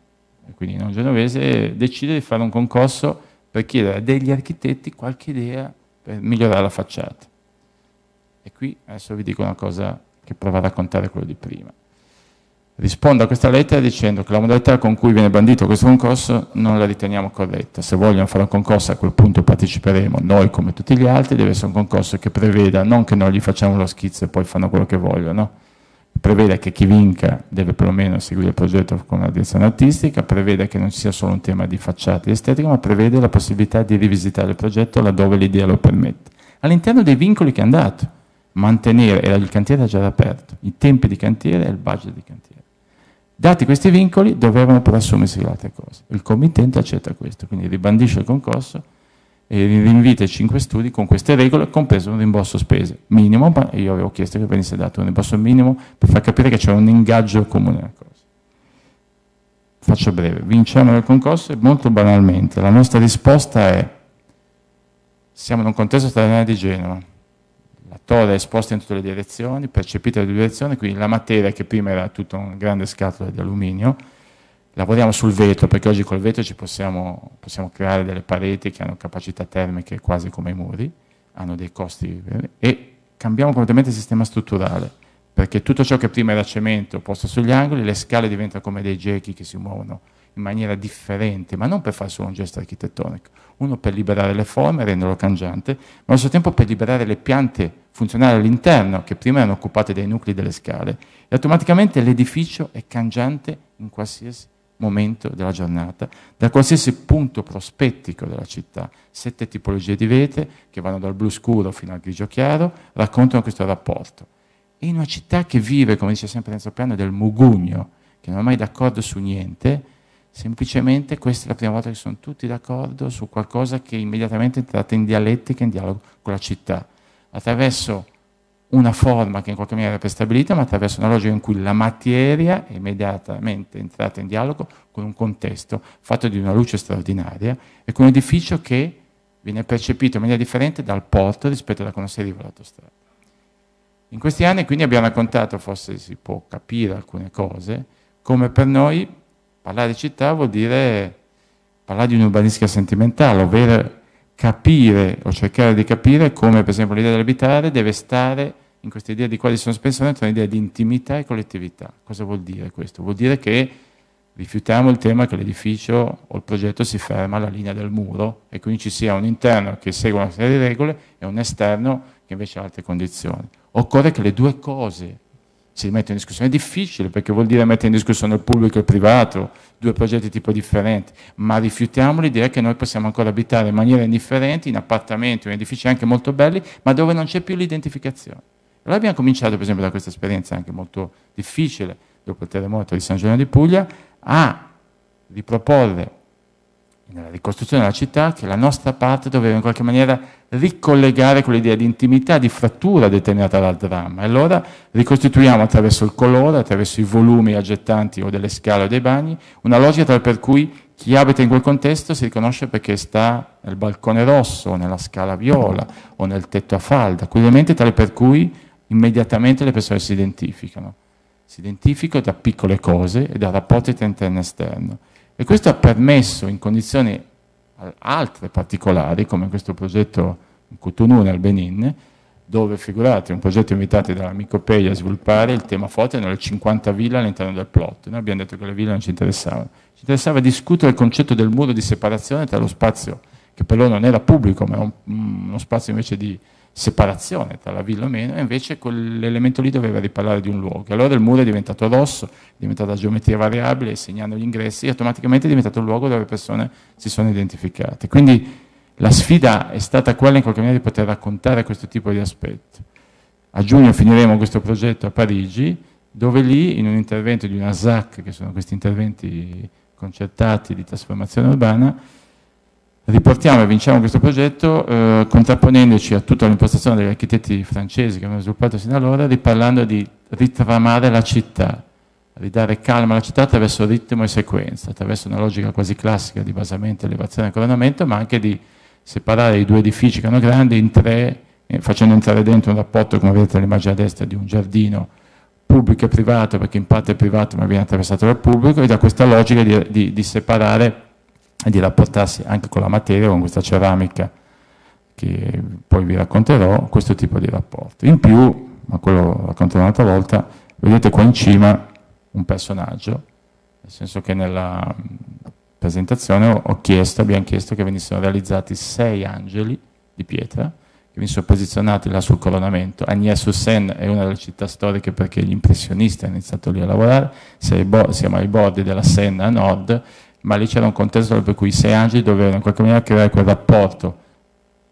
quindi non genovese, decide di fare un concorso per chiedere a degli architetti qualche idea per migliorare la facciata. E qui adesso vi dico una cosa che provo a raccontare quello di prima. Rispondo a questa lettera dicendo che la modalità con cui viene bandito questo concorso non la riteniamo corretta. Se vogliono fare un concorso a quel punto parteciperemo, noi come tutti gli altri, deve essere un concorso che preveda non che noi gli facciamo lo schizzo e poi fanno quello che vogliono, prevede che chi vinca deve perlomeno seguire il progetto con una direzione artistica, prevede che non sia solo un tema di facciata e estetica, ma prevede la possibilità di rivisitare il progetto laddove l'idea lo permette. All'interno dei vincoli che è andato, mantenere, e il cantiere era già aperto, i tempi di cantiere e il budget di cantiere. Dati questi vincoli, dovevano però assumersi altre cose. Il committente accetta questo, quindi ribandisce il concorso e rinvita i cinque studi con queste regole, compreso un rimborso spese minimo, ma io avevo chiesto che venisse dato un rimborso minimo per far capire che c'è un ingaggio comune alla cosa. Faccio breve, vinciamo nel concorso e molto banalmente la nostra risposta è siamo in un contesto stradale di Genova, la torre è esposta in tutte le direzioni, percepita in tutte le direzioni, quindi la materia che prima era tutta una grande scatola di alluminio, Lavoriamo sul vetro perché oggi col vetro ci possiamo, possiamo creare delle pareti che hanno capacità termiche quasi come i muri, hanno dei costi e cambiamo completamente il sistema strutturale. perché tutto ciò che prima era cemento posto sugli angoli, le scale diventano come dei gechi che si muovono in maniera differente, ma non per fare solo un gesto architettonico, uno per liberare le forme, renderlo cangiante, ma allo stesso tempo per liberare le piante funzionali all'interno, che prima erano occupate dai nuclei delle scale, e automaticamente l'edificio è cangiante in qualsiasi momento della giornata, da qualsiasi punto prospettico della città. Sette tipologie di vete, che vanno dal blu scuro fino al grigio chiaro, raccontano questo rapporto. In una città che vive, come dice sempre Renzo Piano, del mugugno, che non è mai d'accordo su niente, Semplicemente questa è la prima volta che sono tutti d'accordo su qualcosa che immediatamente è entrata in dialettica, in dialogo con la città, attraverso una forma che in qualche maniera è prestabilita, ma attraverso una logica in cui la materia è immediatamente entrata in dialogo con un contesto fatto di una luce straordinaria e con un edificio che viene percepito in maniera differente dal porto rispetto da quando si arriva all'autostrada. In questi anni quindi abbiamo raccontato, forse si può capire alcune cose, come per noi Parlare di città vuol dire parlare di un'urbanistica sentimentale, ovvero capire o cercare di capire come per esempio l'idea dell'abitare deve stare in questa idea di quali sono espressione tra un'idea di intimità e collettività. Cosa vuol dire questo? Vuol dire che rifiutiamo il tema che l'edificio o il progetto si ferma alla linea del muro e quindi ci sia un interno che segue una serie di regole e un esterno che invece ha altre condizioni. Occorre che le due cose si mette in discussione. È difficile perché vuol dire mettere in discussione il pubblico e il privato, due progetti tipo differenti, ma rifiutiamo l'idea che noi possiamo ancora abitare in maniera indifferente in appartamenti o in edifici anche molto belli, ma dove non c'è più l'identificazione. Allora abbiamo cominciato per esempio da questa esperienza anche molto difficile, dopo il terremoto di San Giovanni di Puglia, a riproporre nella ricostruzione della città che la nostra parte doveva in qualche maniera ricollegare quell'idea di intimità, di frattura determinata dal dramma. E allora ricostituiamo attraverso il colore, attraverso i volumi aggettanti o delle scale o dei bagni, una logica tale per cui chi abita in quel contesto si riconosce perché sta nel balcone rosso, o nella scala viola o nel tetto a falda, quell'elemento tale per cui immediatamente le persone si identificano. Si identificano da piccole cose e da rapporti tra interno e esterno. E questo ha permesso in condizioni altre particolari, come questo progetto in Cotonou nel Benin, dove figurate un progetto invitato dall'amico Pei a sviluppare il tema forte erano le 50 ville all'interno del plot. Noi abbiamo detto che le ville non ci interessavano. Ci interessava discutere il concetto del muro di separazione tra lo spazio che per loro non era pubblico, ma era uno spazio invece di separazione tra la villa o meno, e invece quell'elemento lì doveva riparlare di un luogo. Allora il muro è diventato rosso, è diventata geometria variabile, segnando gli ingressi, e automaticamente è diventato un luogo dove le persone si sono identificate. Quindi la sfida è stata quella in qualche maniera di poter raccontare questo tipo di aspetto. A giugno finiremo questo progetto a Parigi, dove lì, in un intervento di una ZAC, che sono questi interventi concertati di trasformazione urbana, riportiamo e vinciamo questo progetto eh, contrapponendoci a tutta l'impostazione degli architetti francesi che abbiamo sviluppato sino ad allora, riparlando di ritramare la città, ridare calma alla città attraverso ritmo e sequenza, attraverso una logica quasi classica di basamento, elevazione e coronamento, ma anche di separare i due edifici che hanno grandi in tre, eh, facendo entrare dentro un rapporto, come vedete nell'immagine a destra, di un giardino pubblico e privato, perché in parte è privato ma viene attraversato dal pubblico, e da questa logica di, di, di separare e di rapportarsi anche con la materia, con questa ceramica che poi vi racconterò, questo tipo di rapporto. In più, ma quello lo racconterò un'altra volta, vedete qua in cima un personaggio, nel senso che nella presentazione ho chiesto, abbiamo chiesto che venissero realizzati sei angeli di pietra, che venissero posizionati là sul coronamento. Agnières-sur-Seine è una delle città storiche perché gli impressionisti hanno iniziato lì a lavorare, siamo ai bordi della Seine a nord, ma lì c'era un contesto per cui i sei angeli dovevano in qualche maniera creare quel rapporto,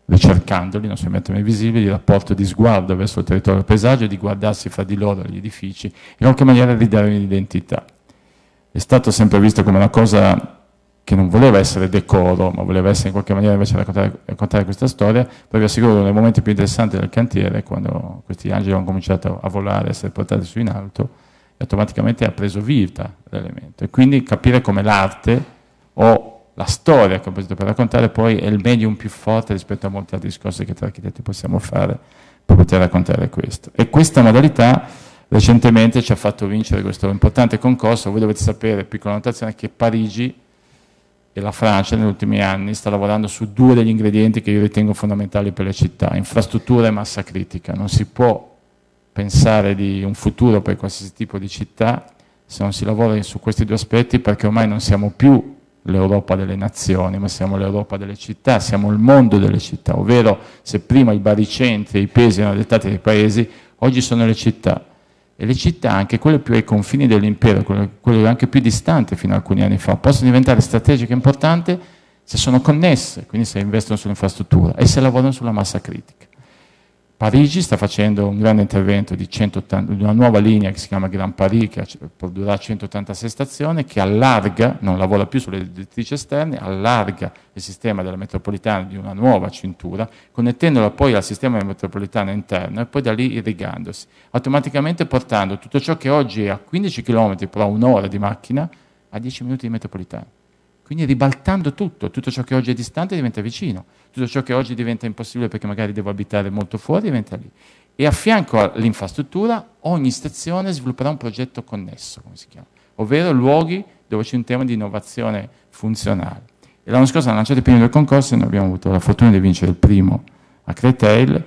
ricercandoli, non sempre mai visibili, il rapporto di sguardo verso il territorio del paesaggio, di guardarsi fra di loro gli edifici, in qualche maniera di dare un'identità. È stato sempre visto come una cosa che non voleva essere decoro, ma voleva essere in qualche maniera invece raccontare, raccontare questa storia, poi vi assicuro che uno dei momenti più interessanti del cantiere, quando questi angeli hanno cominciato a volare, a essere portati su in alto, automaticamente ha preso vita l'elemento. E quindi capire come l'arte o la storia che ho preso per raccontare poi è il medium più forte rispetto a molti altri discorsi che tra architetti possiamo fare per poter raccontare questo. E questa modalità recentemente ci ha fatto vincere questo importante concorso. Voi dovete sapere, piccola notazione, che Parigi e la Francia negli ultimi anni sta lavorando su due degli ingredienti che io ritengo fondamentali per le città, infrastruttura e massa critica. Non si può pensare di un futuro per qualsiasi tipo di città se non si lavora su questi due aspetti perché ormai non siamo più l'Europa delle nazioni, ma siamo l'Europa delle città, siamo il mondo delle città, ovvero se prima i baricentri e i pesi erano dettati dai paesi, oggi sono le città. E le città, anche quelle più ai confini dell'impero, quelle, anche più distanti fino a alcuni anni fa, possono diventare strategiche e importanti se sono connesse, quindi se investono sull'infrastruttura e se lavorano sulla massa critica. Parigi sta facendo un grande intervento di, 180, di, una nuova linea che si chiama Grand Paris, che produrrà 186 stazioni, che allarga, non lavora più sulle direttrici esterne, allarga il sistema della metropolitana di una nuova cintura, connettendola poi al sistema metropolitano interno e poi da lì irrigandosi, automaticamente portando tutto ciò che oggi è a 15 km per un'ora di macchina a 10 minuti di metropolitana. Quindi ribaltando tutto, tutto ciò che oggi è distante diventa vicino, tutto ciò che oggi diventa impossibile perché magari devo abitare molto fuori diventa lì. E a fianco all'infrastruttura ogni stazione svilupperà un progetto connesso, come si chiama, ovvero luoghi dove c'è un tema di innovazione funzionale. E l'anno scorso hanno lanciato i primi due concorsi e noi abbiamo avuto la fortuna di vincere il primo a Cretail,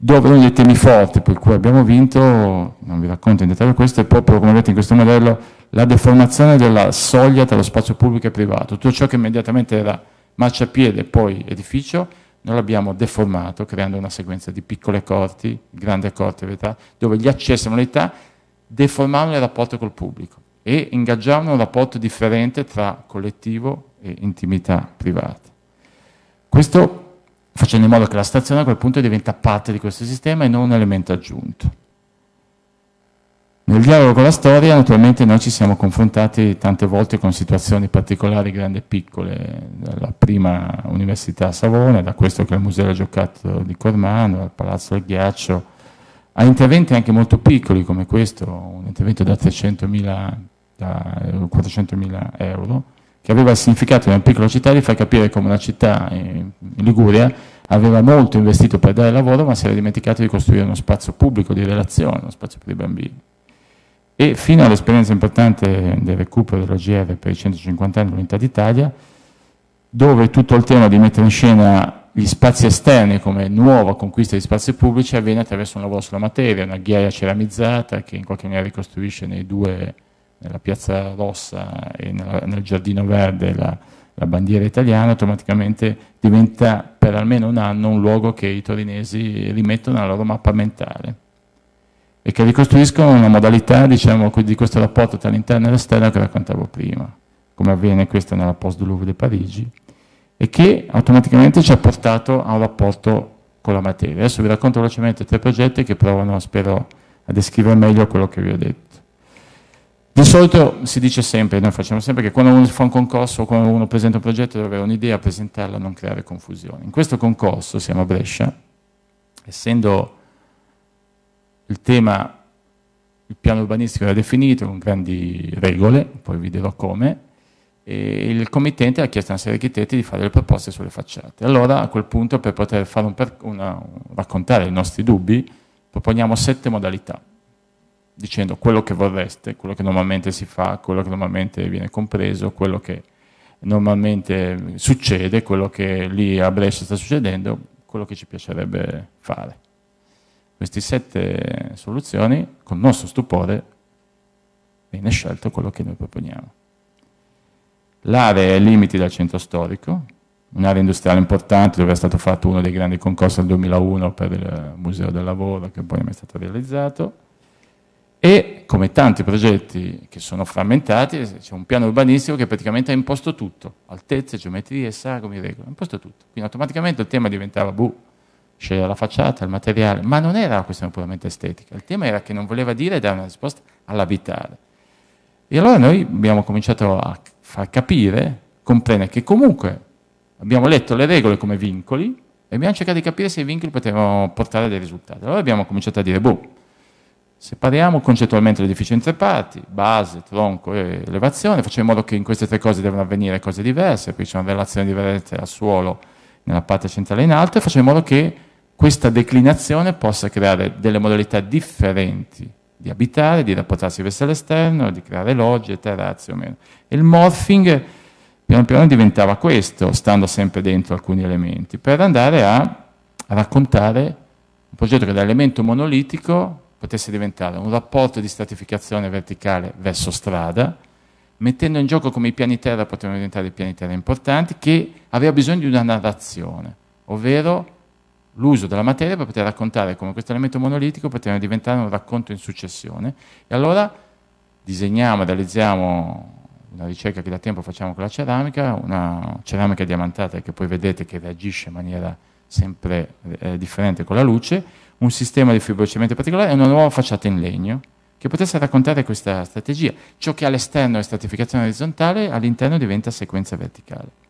dove uno dei temi forti per cui abbiamo vinto, non vi racconto in dettaglio questo, è proprio, come vedete in questo modello, la deformazione della soglia tra lo spazio pubblico e privato. Tutto ciò che immediatamente era marciapiede e poi edificio, noi l'abbiamo deformato creando una sequenza di piccole corti, grandi corti in realtà, dove gli accessi e modalità deformavano il rapporto col pubblico e ingaggiavano un rapporto differente tra collettivo e intimità privata. Questo facendo in modo che la stazione a quel punto diventa parte di questo sistema e non un elemento aggiunto. Nel dialogo con la storia naturalmente noi ci siamo confrontati tante volte con situazioni particolari, grandi e piccole, dalla prima Università a Savona, da questo che è il Museo del Giocattolo di Cormano, al Palazzo del Ghiaccio, a interventi anche molto piccoli come questo, un intervento da 300.000, da 400.000 euro, che aveva il significato in una piccola città di far capire come una città in Liguria aveva molto investito per dare lavoro, ma si era dimenticato di costruire uno spazio pubblico di relazione, uno spazio per i bambini. E fino all'esperienza importante del recupero dell'OGR per i 150 anni dell'Unità d'Italia, dove tutto il tema di mettere in scena gli spazi esterni come nuova conquista di spazi pubblici avviene attraverso un lavoro sulla materia, una ghiaia ceramizzata che in qualche maniera ricostruisce nei due, nella piazza rossa e nella, nel giardino verde la, la bandiera italiana, automaticamente diventa per almeno un anno un luogo che i torinesi rimettono alla loro mappa mentale e che ricostruiscono una modalità diciamo, di questo rapporto tra l'interno e l'esterno che raccontavo prima, come avviene questo nella Post du Louvre di Parigi, e che automaticamente ci ha portato a un rapporto con la materia. Adesso vi racconto velocemente tre progetti che provano, spero, a descrivere meglio quello che vi ho detto. Di solito si dice sempre, noi facciamo sempre che quando uno fa un concorso o quando uno presenta un progetto deve avere un'idea, presentarla, non creare confusione. In questo concorso, siamo a Brescia, essendo il tema, il piano urbanistico era definito con grandi regole, poi vi dirò come, e il committente ha chiesto a una serie di architetti di fare le proposte sulle facciate. Allora a quel punto per poter un per, una, raccontare i nostri dubbi proponiamo sette modalità, dicendo quello che vorreste, quello che normalmente si fa, quello che normalmente viene compreso, quello che normalmente succede, quello che lì a Brescia sta succedendo, quello che ci piacerebbe fare. Queste sette soluzioni, con nostro stupore, viene scelto quello che noi proponiamo. L'area ai limiti del centro storico, un'area industriale importante dove è stato fatto uno dei grandi concorsi del 2001 per il Museo del Lavoro che poi è stato realizzato e come tanti progetti che sono frammentati c'è un piano urbanistico che praticamente ha imposto tutto, altezze, geometrie, sagome, regole, ha imposto tutto. Quindi automaticamente il tema diventava buh, scegliere la facciata, il materiale, ma non era una questione puramente estetica, il tema era che non voleva dire dare una risposta all'abitare. E allora noi abbiamo cominciato a far capire, comprendere che comunque abbiamo letto le regole come vincoli e abbiamo cercato di capire se i vincoli potevano portare dei risultati. Allora abbiamo cominciato a dire, boh, separiamo concettualmente in tre parti, base, tronco e elevazione, facciamo in modo che in queste tre cose devono avvenire cose diverse, qui c'è una relazione diversa al suolo nella parte centrale in alto e facciamo in modo che questa declinazione possa creare delle modalità differenti di abitare, di rapportarsi verso l'esterno, di creare logge, terrazze o meno. E il morphing piano piano diventava questo, stando sempre dentro alcuni elementi, per andare a raccontare un progetto che da elemento monolitico potesse diventare un rapporto di stratificazione verticale verso strada, mettendo in gioco come i piani terra potevano diventare piani terra importanti, che aveva bisogno di una narrazione, ovvero l'uso della materia per poter raccontare come questo elemento monolitico poteva diventare un racconto in successione. E allora disegniamo, realizziamo una ricerca che da tempo facciamo con la ceramica, una ceramica diamantata che poi vedete che reagisce in maniera sempre eh, differente con la luce, un sistema di fibrocemento particolare e una nuova facciata in legno che potesse raccontare questa strategia. Ciò che all'esterno è stratificazione orizzontale, all'interno diventa sequenza verticale.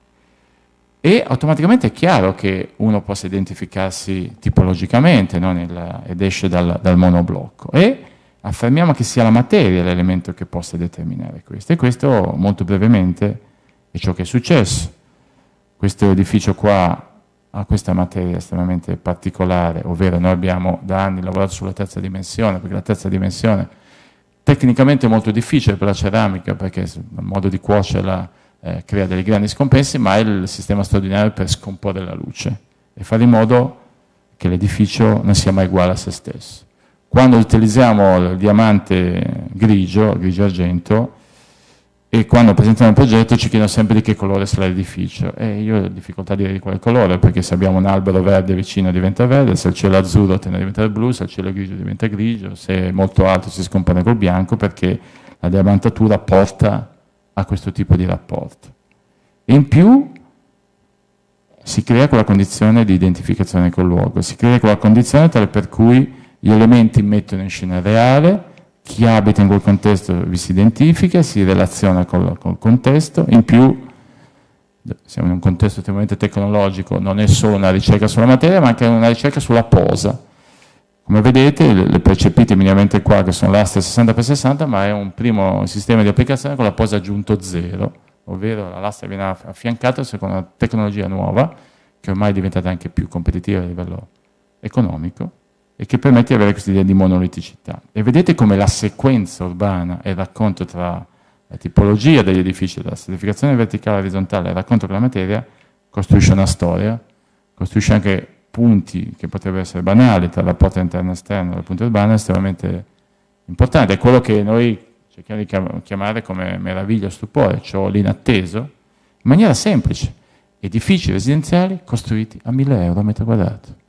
E automaticamente è chiaro che uno possa identificarsi tipologicamente no? Nel, ed esce dal, dal monoblocco. E affermiamo che sia la materia l'elemento che possa determinare questo. E questo, molto brevemente, è ciò che è successo. Questo edificio qua ha questa materia estremamente particolare, ovvero noi abbiamo da anni lavorato sulla terza dimensione, perché la terza dimensione tecnicamente è molto difficile per la ceramica, perché il modo di cuocerla eh, crea dei grandi scompensi, ma è il sistema straordinario per scomporre la luce e fare in modo che l'edificio non sia mai uguale a se stesso. Quando utilizziamo il diamante grigio, grigio-argento, e quando presentiamo il progetto ci chiedono sempre di che colore sarà l'edificio e io ho difficoltà a dire di quale colore perché se abbiamo un albero verde vicino diventa verde, se il cielo azzurro tende a diventare blu, se il cielo grigio diventa grigio, se è molto alto si scompone col bianco perché la diamantatura porta a questo tipo di rapporto. E in più si crea quella condizione di identificazione col luogo, si crea quella condizione tale per cui gli elementi mettono in scena reale, chi abita in quel contesto vi si identifica, si relaziona col, col contesto, in più siamo in un contesto estremamente tecnologico, non è solo una ricerca sulla materia, ma anche una ricerca sulla posa. Come vedete, le percepite minimamente qua, che sono l'asta 60x60, ma è un primo sistema di applicazione con la posa aggiunto 0, ovvero la lastra viene affiancata secondo una tecnologia nuova, che ormai è diventata anche più competitiva a livello economico, e che permette di avere questa idea di monoliticità. E vedete come la sequenza urbana e il racconto tra la tipologia degli edifici, la stratificazione verticale e orizzontale il racconto della materia costruisce una storia, costruisce anche punti che potrebbero essere banali tra il rapporto interno e esterno e il punto urbano, estremamente importante. È quello che noi cerchiamo di chiamare come meraviglia stupore, cioè l'inatteso, in maniera semplice. Edifici residenziali costruiti a 1000 euro a metro quadrato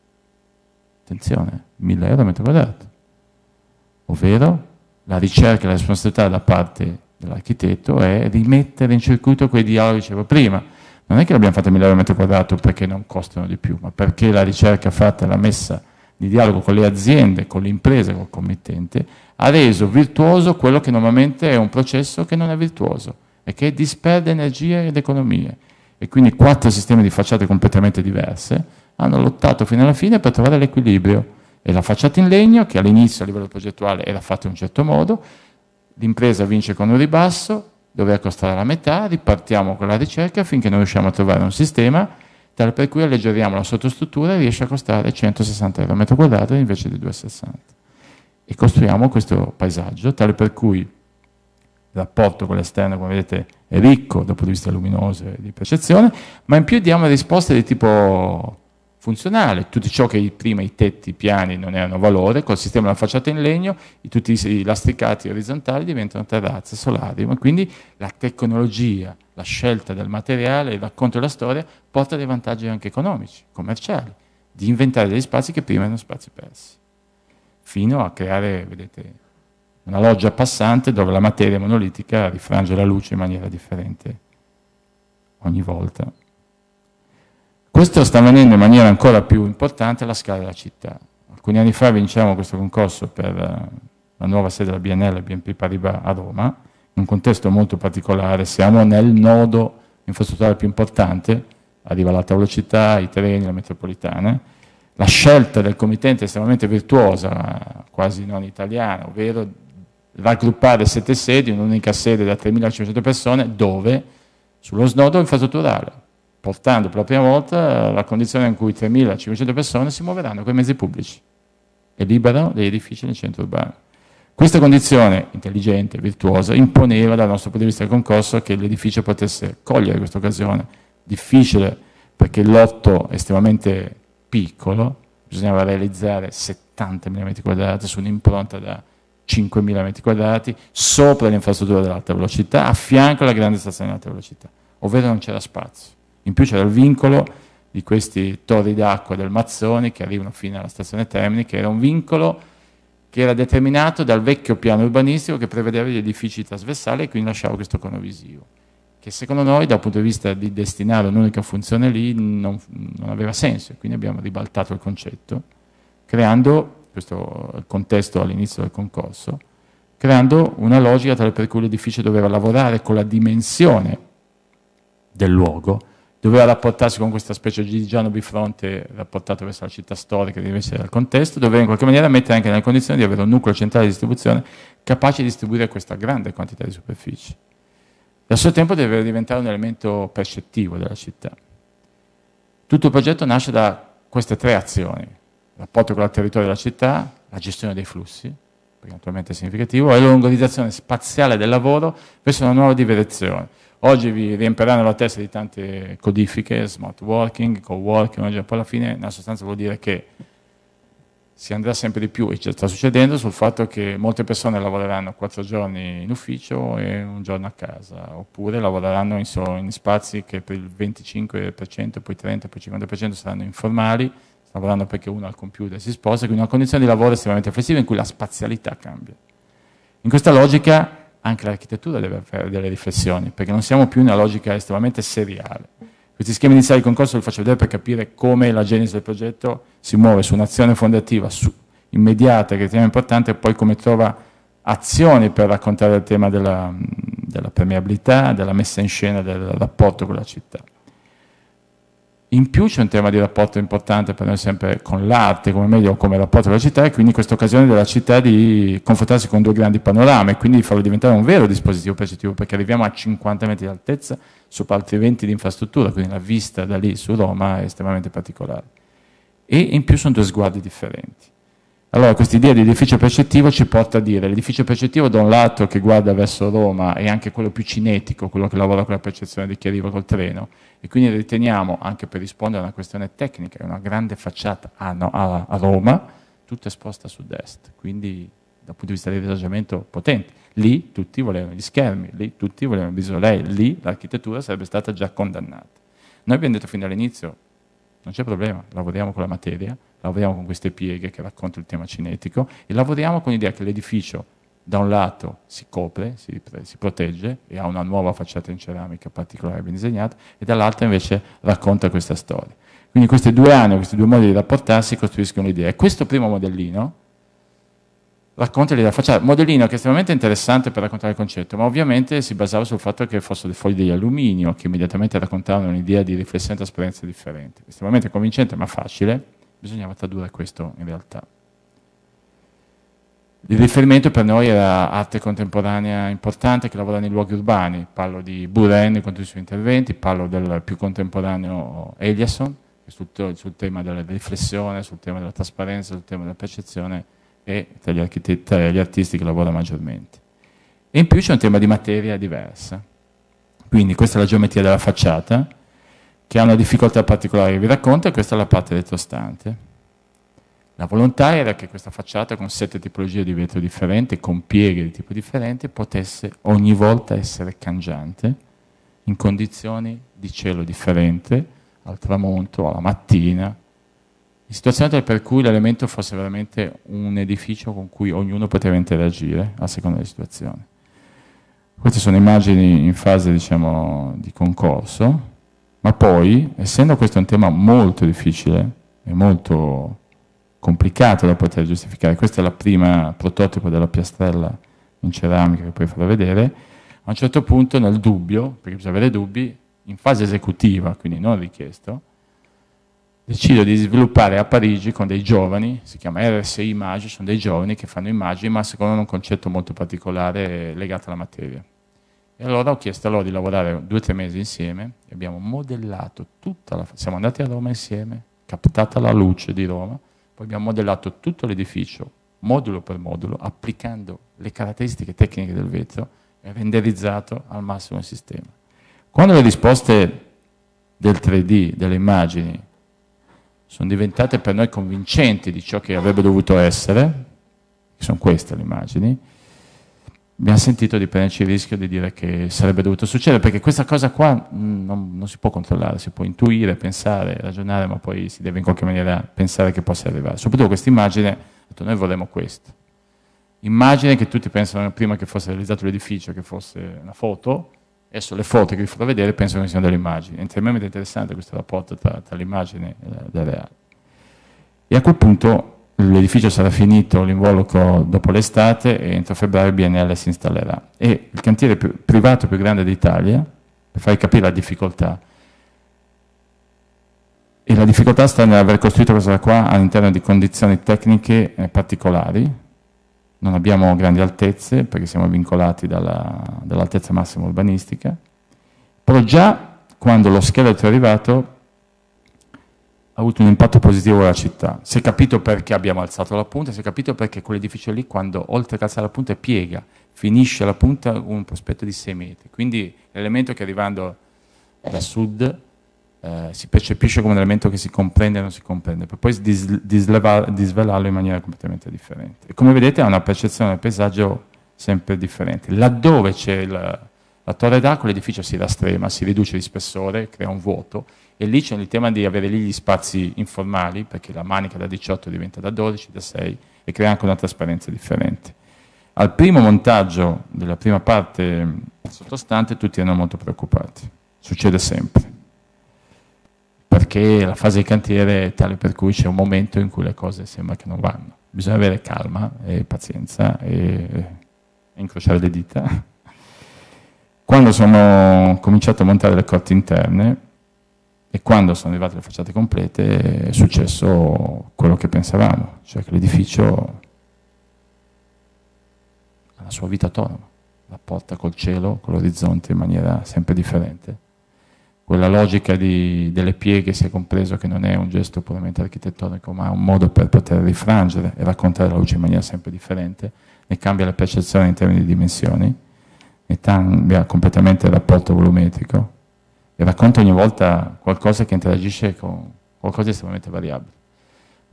attenzione, 1000 euro a metro quadrato, ovvero la ricerca e la responsabilità da parte dell'architetto è rimettere in circuito quei dialoghi che dicevo prima. Non è che l'abbiamo fatto a 1000 euro a metro quadrato perché non costano di più, ma perché la ricerca fatta e la messa di dialogo con le aziende, con l'impresa, con il committente, ha reso virtuoso quello che normalmente è un processo che non è virtuoso e che disperde energie ed economie. E quindi quattro sistemi di facciate completamente diverse, hanno lottato fino alla fine per trovare l'equilibrio. E la facciata in legno, che all'inizio a livello progettuale era fatta in un certo modo, l'impresa vince con un ribasso, doveva costare la metà, ripartiamo con la ricerca finché non riusciamo a trovare un sistema tale per cui alleggeriamo la sottostruttura e riesce a costare 160 euro al metro quadrato invece di 260. E costruiamo questo paesaggio tale per cui il rapporto con l'esterno, come vedete, è ricco dal punto di vista luminoso e di percezione, ma in più diamo risposte di tipo funzionale, tutto ciò che prima i tetti piani non erano valore, col sistema della facciata in legno, tutti i lastricati orizzontali diventano terrazze, solari, ma quindi la tecnologia, la scelta del materiale, il racconto della storia porta dei vantaggi anche economici, commerciali, di inventare degli spazi che prima erano spazi persi, fino a creare, vedete, una loggia passante dove la materia monolitica rifrange la luce in maniera differente ogni volta. Questo sta avvenendo in maniera ancora più importante alla scala della città. Alcuni anni fa vinciamo questo concorso per eh, la nuova sede della BNL, BNP Paribas a Roma, in un contesto molto particolare, siamo nel nodo infrastrutturale più importante, arriva l'alta velocità, i treni, la metropolitana. La scelta del committente è estremamente virtuosa, quasi non italiana, ovvero raggruppare sette sedi in un'unica sede da 3.500 persone, dove? Sullo snodo infrastrutturale portando per la prima volta la condizione in cui 3.500 persone si muoveranno con i mezzi pubblici e liberano degli edifici nel centro urbano. Questa condizione intelligente, virtuosa, imponeva dal nostro punto di vista del concorso che l'edificio potesse cogliere questa occasione. Difficile perché il lotto è estremamente piccolo, bisognava realizzare 70 70 mm quadrati su un'impronta da 5.000 metri quadrati, sopra l'infrastruttura dell'alta velocità, a fianco alla grande stazione di alta velocità, ovvero non c'era spazio. In più c'era il vincolo di questi torri d'acqua del Mazzoni che arrivano fino alla stazione Termini, che era un vincolo che era determinato dal vecchio piano urbanistico che prevedeva gli edifici trasversali e quindi lasciava questo cono visivo, che secondo noi dal punto di vista di destinare un'unica funzione lì non, non aveva senso, quindi abbiamo ribaltato il concetto, creando questo contesto all'inizio del concorso, creando una logica tale per cui l'edificio doveva lavorare con la dimensione del luogo doveva rapportarsi con questa specie di Giano bifronte rapportato verso la città storica invece dal contesto, doveva in qualche maniera mettere anche nelle condizioni di avere un nucleo centrale di distribuzione capace di distribuire questa grande quantità di superfici. Al suo tempo deve diventare un elemento percettivo della città. Tutto il progetto nasce da queste tre azioni, il rapporto con il territorio della città, la gestione dei flussi, perché naturalmente è significativo, e l'organizzazione spaziale del lavoro verso una nuova direzione Oggi vi riempiranno la testa di tante codifiche, smart working, co-working, poi alla fine nella sostanza vuol dire che si andrà sempre di più, e ci sta succedendo, sul fatto che molte persone lavoreranno quattro giorni in ufficio e un giorno a casa, oppure lavoreranno in, in spazi che per il 25%, poi 30%, poi 50% saranno informali, lavorando perché uno al computer si sposta, quindi una condizione di lavoro estremamente flessibile in cui la spazialità cambia. In questa logica anche l'architettura deve fare delle riflessioni, perché non siamo più in una logica estremamente seriale. Questi schemi iniziali di concorso li faccio vedere per capire come la genesi del progetto si muove su un'azione fondativa su, immediata che riteniamo importante e poi come trova azioni per raccontare il tema della, della permeabilità, della messa in scena del rapporto con la città. In più c'è un tema di rapporto importante per noi sempre con l'arte, come meglio come rapporto con la città, e quindi questa occasione della città di confrontarsi con due grandi panorami e quindi di farlo diventare un vero dispositivo percettivo, perché arriviamo a 50 metri di altezza sopra altri 20 di infrastruttura, quindi la vista da lì su Roma è estremamente particolare. E in più sono due sguardi differenti. Allora, questa idea di edificio percettivo ci porta a dire l'edificio percettivo da un lato che guarda verso Roma è anche quello più cinetico, quello che lavora con la percezione di chi arriva col treno e quindi riteniamo, anche per rispondere a una questione tecnica, una grande facciata a, a, a Roma, tutta esposta a sud-est, quindi dal punto di vista di risaggiamento potente. Lì tutti volevano gli schermi, lì tutti volevano il visolei, lì l'architettura sarebbe stata già condannata. Noi abbiamo detto fin dall'inizio, non c'è problema, lavoriamo con la materia, lavoriamo con queste pieghe che raccontano il tema cinetico e lavoriamo con l'idea che l'edificio da un lato si copre, si, si, protegge e ha una nuova facciata in ceramica particolare ben disegnata e dall'altro invece racconta questa storia. Quindi questi due anni, questi due modi di rapportarsi costruiscono l'idea. E questo primo modellino racconta l'idea facciata, modellino che è estremamente interessante per raccontare il concetto, ma ovviamente si basava sul fatto che fossero dei fogli di alluminio che immediatamente raccontavano un'idea di riflessione e trasparenza differente. Estremamente convincente ma facile, bisognava tradurre questo in realtà. Il riferimento per noi era arte contemporanea importante che lavora nei luoghi urbani, parlo di Buren con i suoi interventi, parlo del più contemporaneo Eliasson, sul, sul tema della riflessione, sul tema della trasparenza, sul tema della percezione e tra gli, tra gli artisti che lavora maggiormente. E in più c'è un tema di materia diversa. Quindi questa è la geometria della facciata, che ha una difficoltà particolare vi racconto, e questa è la parte retrostante. La volontà era che questa facciata con sette tipologie di vetro differenti, con pieghe di tipo differente, potesse ogni volta essere cangiante in condizioni di cielo differente, al tramonto, alla mattina, in situazioni per cui l'elemento fosse veramente un edificio con cui ognuno poteva interagire a seconda della situazione. Queste sono immagini in fase diciamo, di concorso, ma poi, essendo questo un tema molto difficile e molto complicato da poter giustificare, questo è il primo prototipo della piastrella in ceramica che poi farò vedere, a un certo punto nel dubbio, perché bisogna avere dubbi, in fase esecutiva, quindi non richiesto, decido di sviluppare a Parigi con dei giovani, si chiama RSI Image, sono dei giovani che fanno immagini, ma secondo un concetto molto particolare legato alla materia. E allora ho chiesto a loro di lavorare due o tre mesi insieme e abbiamo modellato tutta la... Siamo andati a Roma insieme, captata la luce di Roma, poi abbiamo modellato tutto l'edificio, modulo per modulo, applicando le caratteristiche tecniche del vetro e renderizzato al massimo il sistema. Quando le risposte del 3D, delle immagini, sono diventate per noi convincenti di ciò che avrebbe dovuto essere, sono queste le immagini, abbiamo sentito di prenderci il rischio di dire che sarebbe dovuto succedere, perché questa cosa qua non, non, si può controllare, si può intuire, pensare, ragionare, ma poi si deve in qualche maniera pensare che possa arrivare. Soprattutto questa immagine, noi vorremmo questo. Immagine che tutti pensano prima che fosse realizzato l'edificio, che fosse una foto, adesso le foto che vi farò vedere pensano che siano delle immagini. È estremamente interessante questo rapporto tra, tra l'immagine e il reale. E a quel punto l'edificio sarà finito l'involucro dopo l'estate e entro febbraio BNL si installerà. E il cantiere più, privato più grande d'Italia, per farvi capire la difficoltà, e la difficoltà sta nell'aver costruito questa qua all'interno di condizioni tecniche eh, particolari, non abbiamo grandi altezze perché siamo vincolati dalla, dall'altezza massima urbanistica, però già quando lo scheletro è arrivato ha avuto un impatto positivo sulla città. Si è capito perché abbiamo alzato la punta, si è capito perché quell'edificio lì, quando oltre che alzare la punta piega, finisce la punta con un prospetto di 6 metri. Quindi l'elemento che arrivando da sud eh, si percepisce come un elemento che si comprende e non si comprende, per poi dis- disvelarlo in maniera completamente differente. E come vedete ha una percezione del paesaggio sempre differente. Laddove c'è la, la torre d'acqua l'edificio si rastrema, si riduce di spessore, crea un vuoto e lì c'è il tema di avere lì gli spazi informali, perché la manica da 18 diventa da 12, da 6 e crea anche una trasparenza differente. Al primo montaggio della prima parte sottostante tutti erano molto preoccupati, succede sempre perché la fase di cantiere è tale per cui c'è un momento in cui le cose sembra che non vanno. Bisogna avere calma e pazienza e, e incrociare le dita. Quando sono cominciato a montare le corti interne e quando sono arrivate le facciate complete è successo quello che pensavamo, cioè che l'edificio ha la sua vita autonoma, rapporta col cielo, con l'orizzonte in maniera sempre differente. Quella logica di, delle pieghe si è compreso che non è un gesto puramente architettonico, ma un modo per poter rifrangere e raccontare la luce in maniera sempre differente, ne cambia la percezione in termini di dimensioni, ne cambia completamente il rapporto volumetrico e racconta ogni volta qualcosa che interagisce con qualcosa di estremamente variabile.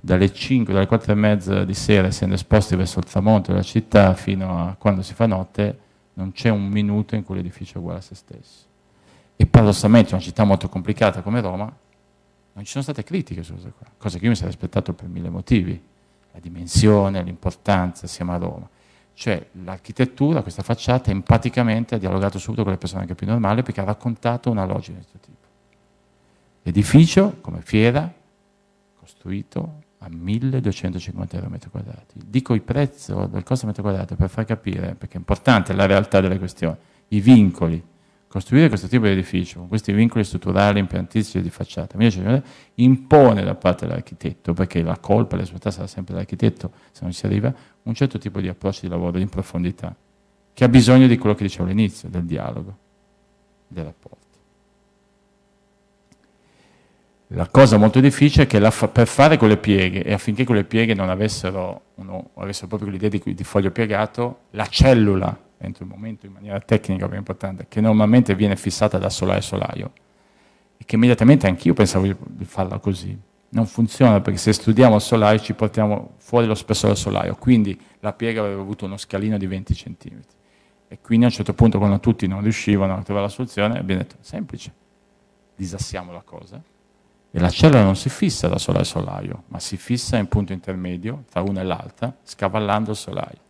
Dalle 5, dalle 4 e mezza di sera, essendo esposti verso il tramonto della città, fino a quando si fa notte, non c'è un minuto in cui l'edificio è uguale a se stesso e paradossalmente una città molto complicata come Roma, non ci sono state critiche su questo qua, cosa che io mi sarei aspettato per mille motivi, la dimensione, l'importanza, siamo a Roma. Cioè l'architettura, questa facciata, empaticamente ha dialogato subito con le persone anche più normali perché ha raccontato una logica di questo tipo. L'edificio, come fiera, costruito a 1250 euro metro quadrati. Dico il prezzo del costo metro quadrato per far capire, perché è importante la realtà delle questioni, i vincoli Costruire questo tipo di edificio con questi vincoli strutturali impiantistici di facciata impone da parte dell'architetto, perché la colpa e la responsabilità sarà sempre dell'architetto se non ci si arriva, un certo tipo di approccio di lavoro in profondità, che ha bisogno di quello che dicevo all'inizio, del dialogo, del rapporto. La cosa molto difficile è che la, per fare quelle pieghe e affinché quelle pieghe non avessero, uno, avessero proprio l'idea di, di foglio piegato, la cellula entro il momento in maniera tecnica più importante, che normalmente viene fissata da solaio a solaio, e che immediatamente anch'io pensavo di farla così. Non funziona perché se studiamo il solaio ci portiamo fuori lo spessore solaio, quindi la piega avrebbe avuto uno scalino di 20 cm. E quindi a un certo punto quando tutti non riuscivano a trovare la soluzione abbiamo detto semplice, disassiamo la cosa e la cellula non si fissa da solaio a solaio, ma si fissa in punto intermedio tra una e l'altra, scavallando il solaio.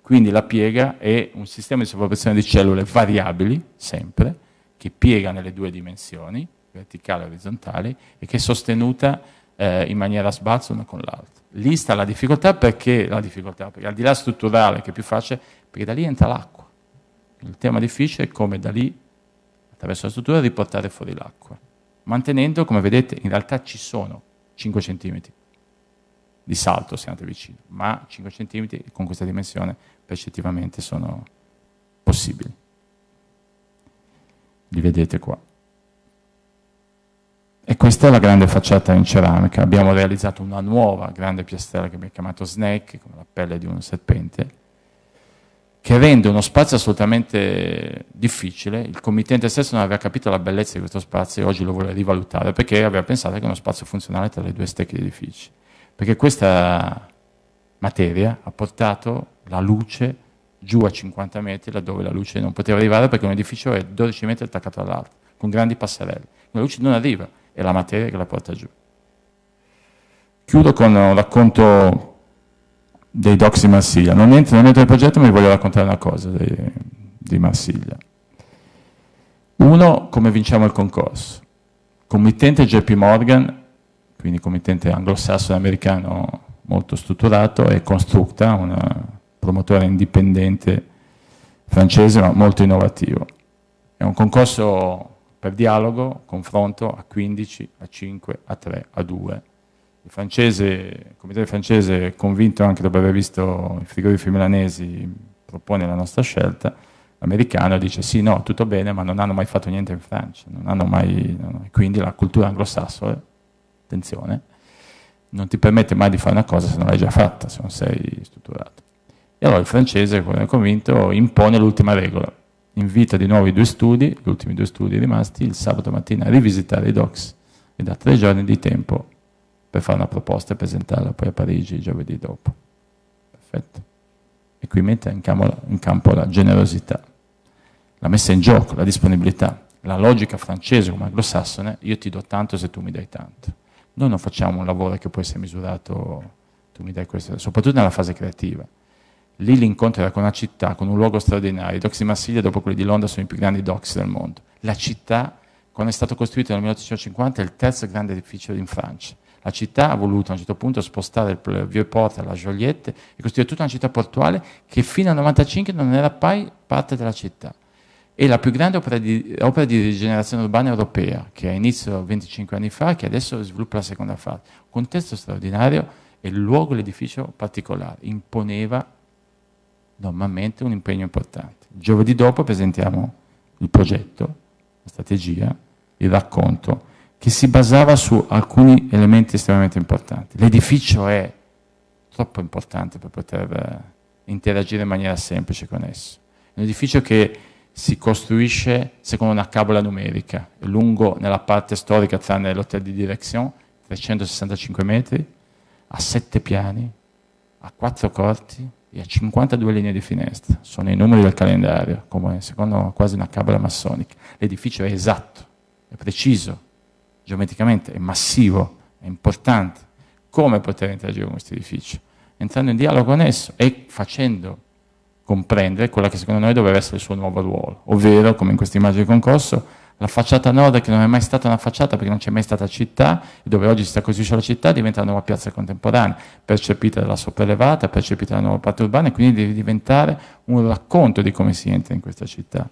Quindi la piega è un sistema di sovrapposizione di cellule variabili, sempre, che piega nelle due dimensioni, verticale e orizzontale, e che è sostenuta eh, in maniera a sbalzo una con l'altra. Lì sta la difficoltà perché, la difficoltà, perché al di là strutturale che è più facile, perché da lì entra l'acqua. Il tema difficile è come da lì, attraverso la struttura, riportare fuori l'acqua. Mantenendo, come vedete, in realtà ci sono 5 cm di salto se andate vicino, ma 5 cm con questa dimensione percettivamente sono possibili. Li vedete qua. E questa è la grande facciata in ceramica. Abbiamo realizzato una nuova grande piastrella che abbiamo chiamato Snake, come la pelle di un serpente, che rende uno spazio assolutamente difficile. Il committente stesso non aveva capito la bellezza di questo spazio e oggi lo vuole rivalutare perché aveva pensato che è uno spazio funzionale tra le due stecche di edifici. Perché questa materia ha portato la luce giù a 50 metri laddove la luce non poteva arrivare perché un edificio è 12 metri attaccato all'altro, con grandi passerelle. La luce non arriva, è la materia che la porta giù. Chiudo con un racconto dei docs di Marsiglia. Non entro, non entro nel progetto, ma vi voglio raccontare una cosa di, di Marsiglia. Uno, come vinciamo il concorso. Committente JP Morgan, quindi committente anglosassone americano molto strutturato, e Constructa, un promotore indipendente francese ma molto innovativo. È un concorso per dialogo, confronto a 15, a 5, a 3, a 2 il, francese, il comitato francese, convinto anche dopo aver visto i frigorifici milanesi, propone la nostra scelta, l'americano dice sì, no, tutto bene, ma non hanno mai fatto niente in Francia, mai, quindi la cultura anglosassone, attenzione, non ti permette mai di fare una cosa se non l'hai già fatta, se non sei strutturato. E allora il francese, come è convinto, impone l'ultima regola, invita di nuovo i due studi, gli ultimi due studi rimasti, il sabato mattina a rivisitare i docs e da tre giorni di tempo per fare una proposta e presentarla poi a Parigi giovedì dopo. Perfetto. E qui mette in campo, in campo la generosità, la messa in gioco, la disponibilità, la logica francese come anglosassone, io ti do tanto se tu mi dai tanto. Noi non facciamo un lavoro che può essere misurato, tu mi dai questo, soprattutto nella fase creativa. Lì l'incontro era con una città, con un luogo straordinario. I docks di Marsiglia, dopo quelli di Londra, sono i più grandi docks del mondo. La città, quando è stato costruito nel 1850, è il terzo grande edificio in Francia. La città ha voluto a un certo punto spostare il Vieux-Port alla Joliette e costruire tutta una città portuale che fino al 95 non era mai parte della città. È la più grande opera di, opera di rigenerazione urbana europea, che ha inizio 25 anni fa che adesso sviluppa la seconda fase. Un contesto straordinario e il luogo, l'edificio particolare, imponeva normalmente un impegno importante. Giovedì dopo presentiamo il progetto, la strategia, il racconto che si basava su alcuni elementi estremamente importanti. L'edificio è troppo importante per poter eh, interagire in maniera semplice con esso. È un edificio che si costruisce secondo una cabola numerica, è lungo nella parte storica tranne l'hotel di direction, 365 metri, ha sette piani, ha quattro corti e ha 52 linee di finestra. Sono i numeri del calendario, come secondo quasi una cabola massonica. L'edificio è esatto, è preciso, geometricamente è massivo, è importante, come poter interagire con questo edificio? Entrando in dialogo con esso e facendo comprendere quella che secondo noi doveva essere il suo nuovo ruolo, ovvero, come in questa immagine di concorso, la facciata nord che non è mai stata una facciata perché non c'è mai stata città e dove oggi si sta costruisce la città diventa una nuova piazza contemporanea, percepita dalla sopraelevata, percepita dalla nuova parte urbana e quindi deve diventare un racconto di come si entra in questa città.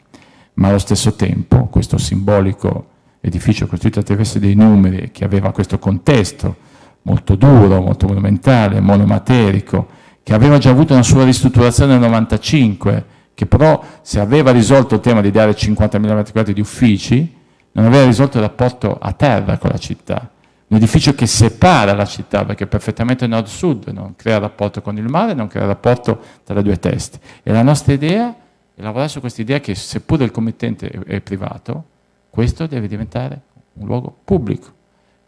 Ma allo stesso tempo questo simbolico edificio costruito attraverso dei numeri che aveva questo contesto molto duro, molto monumentale, monomaterico, che aveva già avuto una sua ristrutturazione nel 95, che però se aveva risolto il tema di dare 50.000 m2 di uffici, non aveva risolto il rapporto a terra con la città. Un edificio che separa la città perché è perfettamente nord-sud, non crea rapporto con il mare, non crea rapporto tra le due teste. E la nostra idea è lavorare su questa idea che seppure il committente è privato, questo deve diventare un luogo pubblico,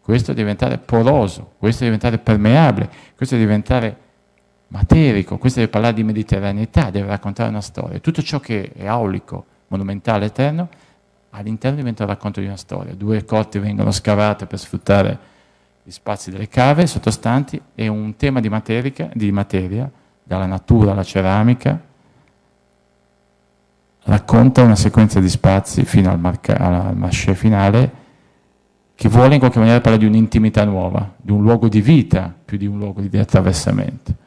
questo deve diventare poroso, questo deve diventare permeabile, questo deve diventare materico, questo deve parlare di mediterraneità, deve raccontare una storia. Tutto ciò che è aulico, monumentale, eterno, all'interno diventa il racconto di una storia. Due corti vengono scavate per sfruttare gli spazi delle cave sottostanti e un tema di, materica, di materia, dalla natura alla ceramica, racconta una sequenza di spazi fino al, marca, al marché finale che vuole in qualche maniera parlare di un'intimità nuova, di un luogo di vita più di un luogo di attraversamento.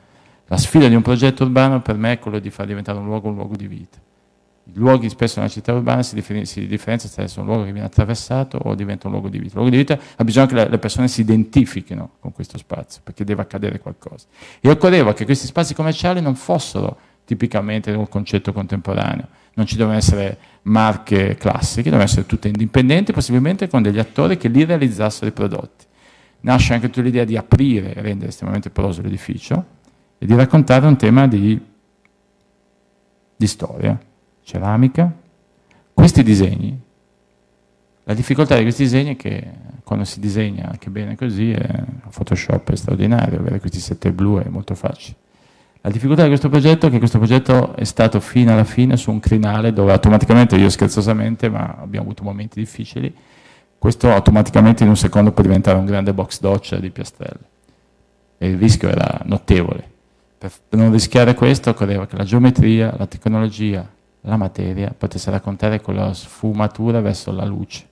La sfida di un progetto urbano per me è quello di far diventare un luogo un luogo di vita. I luoghi spesso nella città urbana si, si differenziano tra essere un luogo che viene attraversato o diventa un luogo di vita. Il luogo di vita ha bisogno che le persone si identifichino con questo spazio, perché deve accadere qualcosa. E occorreva che questi spazi commerciali non fossero tipicamente un concetto contemporaneo, non ci devono essere marche classiche, devono essere tutte indipendenti, possibilmente con degli attori che lì realizzassero i prodotti. Nasce anche tutta l'idea di aprire e rendere estremamente poroso l'edificio e di raccontare un tema di di storia, ceramica. Questi disegni, la difficoltà di questi disegni è che quando si disegna anche bene così, è, Photoshop è straordinario, avere questi sette blu è molto facile. La difficoltà di questo progetto è che questo progetto è stato fino alla fine su un crinale dove automaticamente, io scherzosamente, ma abbiamo avuto momenti difficili, questo automaticamente in un secondo può diventare un grande box doccia di piastrelle. E il rischio era notevole. Per non rischiare questo occorreva che la geometria, la tecnologia, la materia potesse raccontare con la sfumatura verso la luce.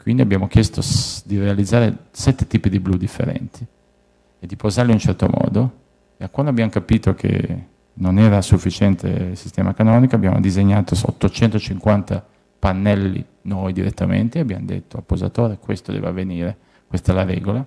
Quindi abbiamo chiesto di realizzare sette tipi di blu differenti e di posarli in un certo modo. E quando abbiamo capito che non era sufficiente il sistema canonico, abbiamo disegnato 850 pannelli noi direttamente e abbiamo detto al posatore questo deve avvenire, questa è la regola.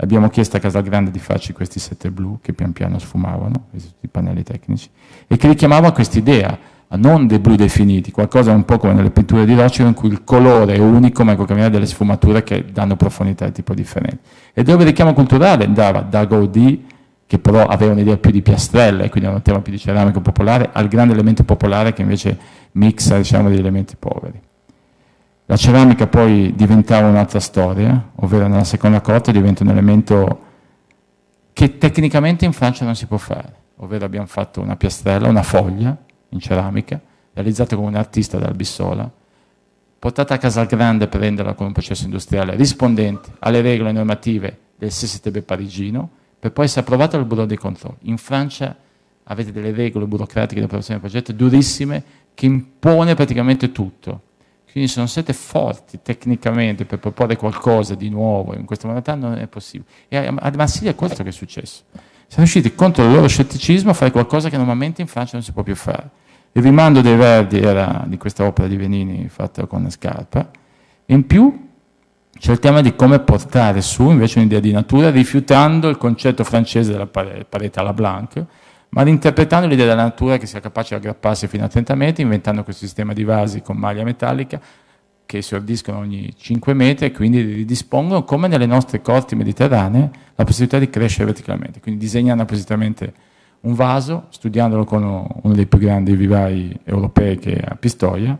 Abbiamo chiesto a Casalgrande di farci questi sette blu che pian piano sfumavano, i pannelli tecnici, e che richiamava questa idea non dei blu definiti, qualcosa un po' come nelle pitture di Roccio in cui il colore è unico ma con delle sfumature che danno profondità di tipo differente. E dove il richiamo culturale andava da Gaudì, che però aveva un'idea più di piastrelle, quindi un tema più di ceramico popolare, al grande elemento popolare che invece mixa diciamo, degli elementi poveri. La ceramica poi diventava un'altra storia, ovvero nella seconda corte diventa un elemento che tecnicamente in Francia non si può fare, ovvero abbiamo fatto una piastrella, una foglia, in ceramica, realizzata con un artista dal Bissola, portata a Casalgrande per renderla con un processo industriale rispondente alle regole normative del CSTB parigino, per poi essere approvata dal Bureau dei Controlli. In Francia avete delle regole burocratiche di approvazione del progetto durissime che impone praticamente tutto. Quindi se non siete forti tecnicamente per proporre qualcosa di nuovo in questa modalità non è possibile. E a Marsiglia è questo che è successo siamo riusciti contro il loro scetticismo a fare qualcosa che normalmente in Francia non si può più fare. Il rimando dei Verdi era di questa opera di Venini fatta con Scarpa, e in più c'è il tema di come portare su invece un'idea di natura rifiutando il concetto francese della parete alla Blanc, ma reinterpretando l'idea della natura che sia capace di aggrapparsi fino a 30 metri, inventando questo sistema di vasi con maglia metallica, che si ordiscono ogni 5 metri e quindi ridispongono, come nelle nostre corti mediterranee, la possibilità di crescere verticalmente. Quindi disegnando appositamente un vaso, studiandolo con uno dei più grandi vivai europei che è a Pistoia,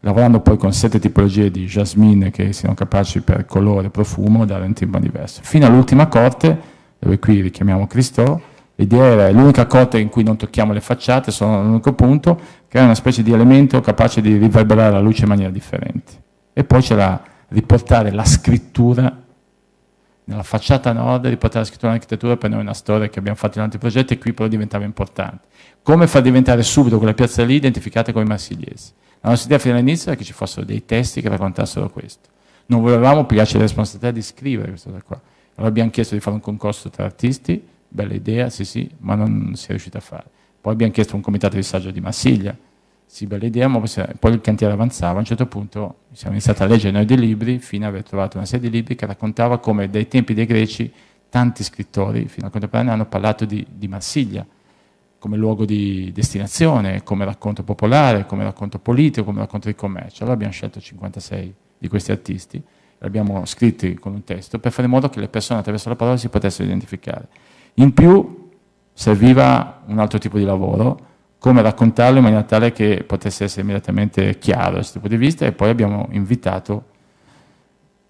lavorando poi con sette tipologie di jasmine che siano capaci per colore e profumo dare un timbro diverso. Fino all'ultima corte, dove qui richiamiamo Cristo, L'idea era l'unica cotta in cui non tocchiamo le facciate, sono l'unico punto, che è una specie di elemento capace di riverberare la luce in maniera differente. E poi c'era riportare la scrittura nella facciata nord, riportare la scrittura nell'architettura per noi è una storia che abbiamo fatto in altri progetti e qui però diventava importante. Come far diventare subito quelle piazze lì identificate come marsigliesi? La nostra idea fino all'inizio era che ci fossero dei testi che raccontassero questo. Non volevamo pigliarci la responsabilità di scrivere questa cosa qua. Allora abbiamo chiesto di fare un concorso tra artisti, bella idea, sì sì, ma non si è riuscito a fare. Poi abbiamo chiesto un comitato di saggio di Marsiglia, sì, bella idea, ma poi il cantiere avanzava, a un certo punto siamo iniziati a leggere noi dei libri, fino ad aver trovato una serie di libri che raccontava come dai tempi dei greci tanti scrittori, fino al contemporaneo, hanno parlato di, di Marsiglia come luogo di destinazione, come racconto popolare, come racconto politico, come racconto di commercio. Allora abbiamo scelto 56 di questi artisti, li abbiamo scritti con un testo per fare in modo che le persone attraverso la parola si potessero identificare. In più serviva un altro tipo di lavoro, come raccontarlo in maniera tale che potesse essere immediatamente chiaro questo punto di vista. E poi abbiamo invitato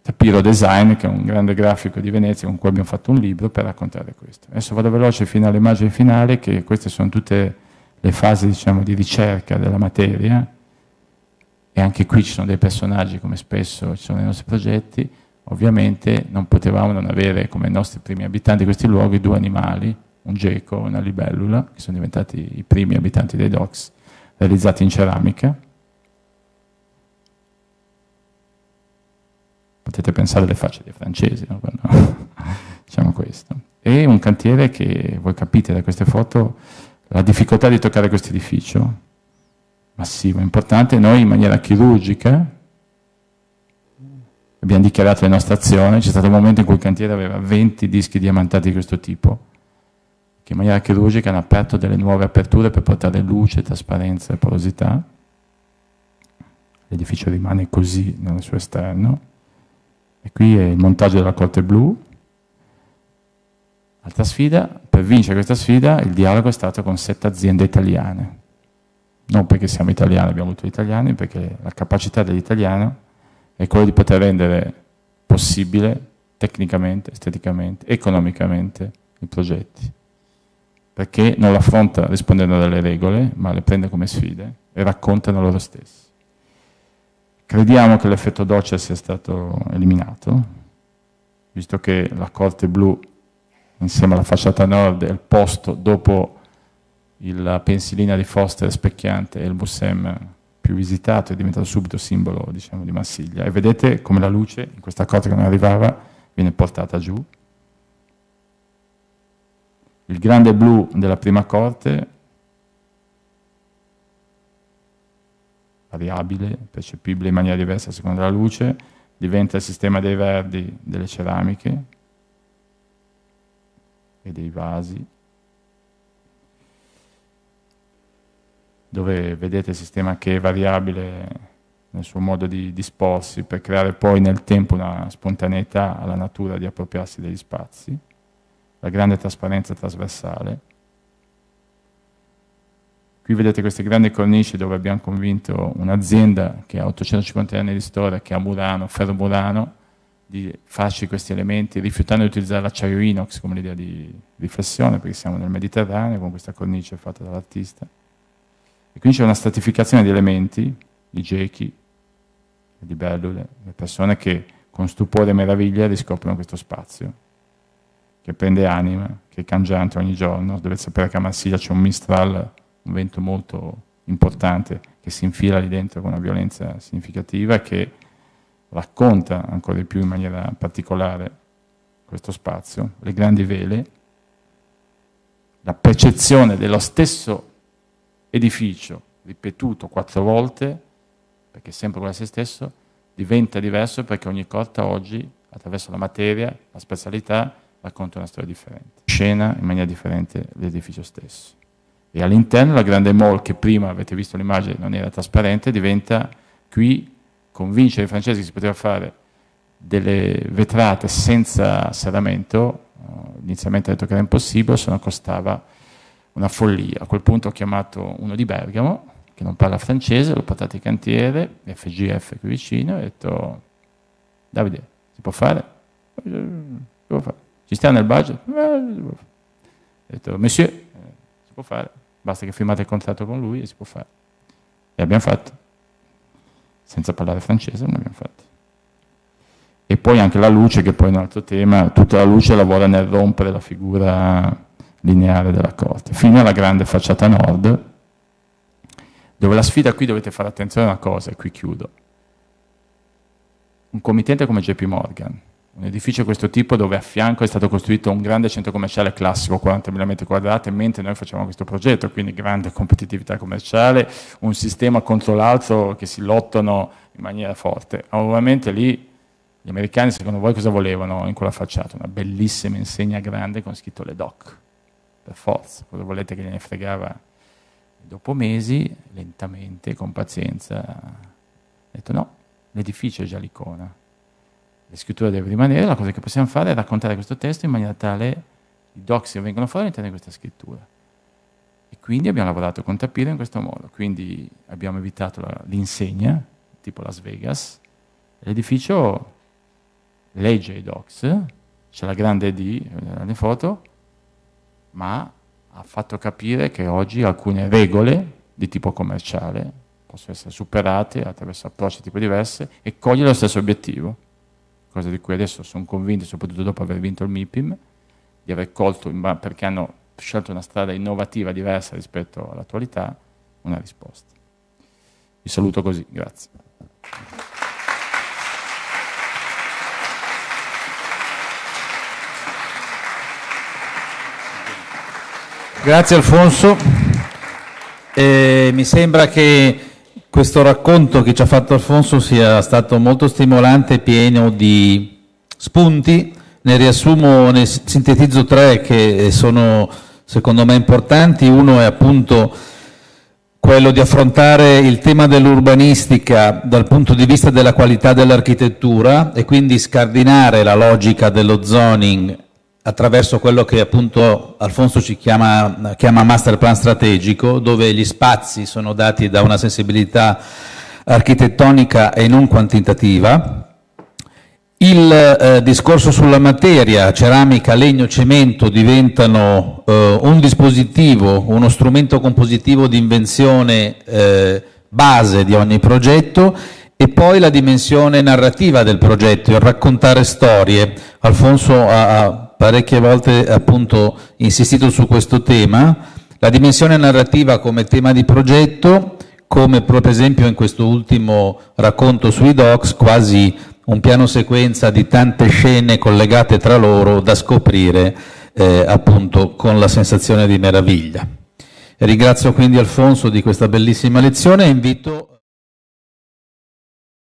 Tapiro Design, che è un grande grafico di Venezia con cui abbiamo fatto un libro per raccontare questo. Adesso vado veloce fino all'immagine finale, che queste sono tutte le fasi diciamo, di ricerca della materia. E anche qui ci sono dei personaggi come spesso ci sono nei nostri progetti Ovviamente non potevamo non avere come nostri primi abitanti di questi luoghi due animali, un geco e una libellula, che sono diventati i primi abitanti dei docks, realizzati in ceramica. Potete pensare alle facce dei francesi, no? Quando diciamo questo. E un cantiere che, voi capite da queste foto, la difficoltà di toccare questo edificio, massivo, importante, noi in maniera chirurgica, abbiamo dichiarato la nostra azione, c'è stato un momento in cui il cantiere aveva 20 dischi diamantati di questo tipo, che in maniera chirurgica hanno aperto delle nuove aperture per portare luce, trasparenza e porosità. L'edificio rimane così nel suo esterno. E qui è il montaggio della corte blu. Altra sfida, per vincere questa sfida il dialogo è stato con sette aziende italiane. non perché siamo italiani, abbiamo avuto gli italiani, perché la capacità dell'italiano è quella di poter rendere possibile tecnicamente, esteticamente, economicamente i progetti, perché non l'affronta rispondendo alle regole, ma le prende come sfide e raccontano loro stessi. Crediamo che l'effetto doccia sia stato eliminato, visto che la Corte Blu, insieme alla facciata nord, è il posto dopo la pensilina di Foster specchiante e il Bussem più visitato, è diventato subito simbolo diciamo, di Marsiglia. E vedete come la luce in questa corte che non arrivava viene portata giù. Il grande blu della prima corte, variabile, percepibile in maniera diversa a seconda della luce, diventa il sistema dei verdi delle ceramiche e dei vasi, dove vedete il sistema che è variabile nel suo modo di disporsi per creare poi nel tempo una spontaneità alla natura di appropriarsi degli spazi, la grande trasparenza trasversale. Qui vedete queste grandi cornici dove abbiamo convinto un'azienda che ha 850 anni di storia, che è a Murano, Ferro Murano, di farci questi elementi, rifiutando di utilizzare l'acciaio inox come l'idea di riflessione, perché siamo nel Mediterraneo con questa cornice fatta dall'artista. E quindi c'è una stratificazione di elementi, di gechi, di Bellule, le persone che con stupore e meraviglia riscoprono questo spazio, che prende anima, che è cangiante ogni giorno. Dovete sapere che a Marsiglia c'è un Mistral, un vento molto importante, che si infila lì dentro con una violenza significativa e che racconta ancora di più in maniera particolare questo spazio, le grandi vele, la percezione dello stesso edificio ripetuto quattro volte perché è sempre uguale a se stesso, diventa diverso perché ogni corta oggi, attraverso la materia, la specialità, racconta una storia differente. Scena in maniera differente l'edificio stesso. E all'interno la grande mall, che prima avete visto l'immagine non era trasparente, diventa qui convincere i francesi che si poteva fare delle vetrate senza serramento, inizialmente ha detto che era impossibile, se no costava una follia. A quel punto ho chiamato uno di Bergamo, che non parla francese, l'ho portato in cantiere, FGF qui vicino, e ho detto, Davide, si può fare? Si può fare. Ci sta nel budget? Ho detto, monsieur, eh, si può fare, basta che firmate il contratto con lui e si può fare. E abbiamo fatto. Senza parlare francese, non abbiamo fatto. E poi anche la luce, che poi è un altro tema, tutta la luce lavora nel rompere la figura lineare della corte, fino alla grande facciata nord, dove la sfida qui dovete fare attenzione a una cosa, e qui chiudo. Un committente come JP Morgan, un edificio di questo tipo dove a fianco è stato costruito un grande centro commerciale classico, 40.000 metri quadrati, mentre noi facciamo questo progetto, quindi grande competitività commerciale, un sistema contro l'altro che si lottano in maniera forte. Ovviamente lì gli americani, secondo voi, cosa volevano in quella facciata? Una bellissima insegna grande con scritto le doc, per forza, cosa volete che gliene fregava Dopo mesi, lentamente, con pazienza, ho detto no, l'edificio è già l'icona. La scrittura deve rimanere, la cosa che possiamo fare è raccontare questo testo in maniera tale i docs che vengono fuori all'interno di questa scrittura. E quindi abbiamo lavorato con Tapiro in questo modo. Quindi abbiamo evitato la, l'insegna, tipo Las Vegas. L'edificio legge i docs, c'è la grande D nelle foto, ma ha fatto capire che oggi alcune regole di tipo commerciale possono essere superate attraverso approcci di tipo diversi e cogliere lo stesso obiettivo, cosa di cui adesso sono convinto, soprattutto dopo aver vinto il MIPIM, di aver colto, perché hanno scelto una strada innovativa diversa rispetto all'attualità, una risposta. Vi saluto così, grazie. Grazie Alfonso. Eh, mi sembra che questo racconto che ci ha fatto Alfonso sia stato molto stimolante e pieno di spunti. Ne riassumo, ne sintetizzo tre che sono secondo me importanti. Uno è appunto quello di affrontare il tema dell'urbanistica dal punto di vista della qualità dell'architettura e quindi scardinare la logica dello zoning attraverso quello che appunto Alfonso ci chiama, chiama master plan strategico, dove gli spazi sono dati da una sensibilità architettonica e non quantitativa. Il eh, discorso sulla materia, ceramica, legno, cemento diventano eh, un dispositivo, uno strumento compositivo di invenzione eh, base di ogni progetto e poi la dimensione narrativa del progetto, il raccontare storie. Alfonso ha parecchie volte appunto insistito su questo tema, la dimensione narrativa come tema di progetto, come per esempio in questo ultimo racconto sui docs, quasi un piano sequenza di tante scene collegate tra loro da scoprire eh, appunto con la sensazione di meraviglia. Ringrazio quindi Alfonso di questa bellissima lezione e invito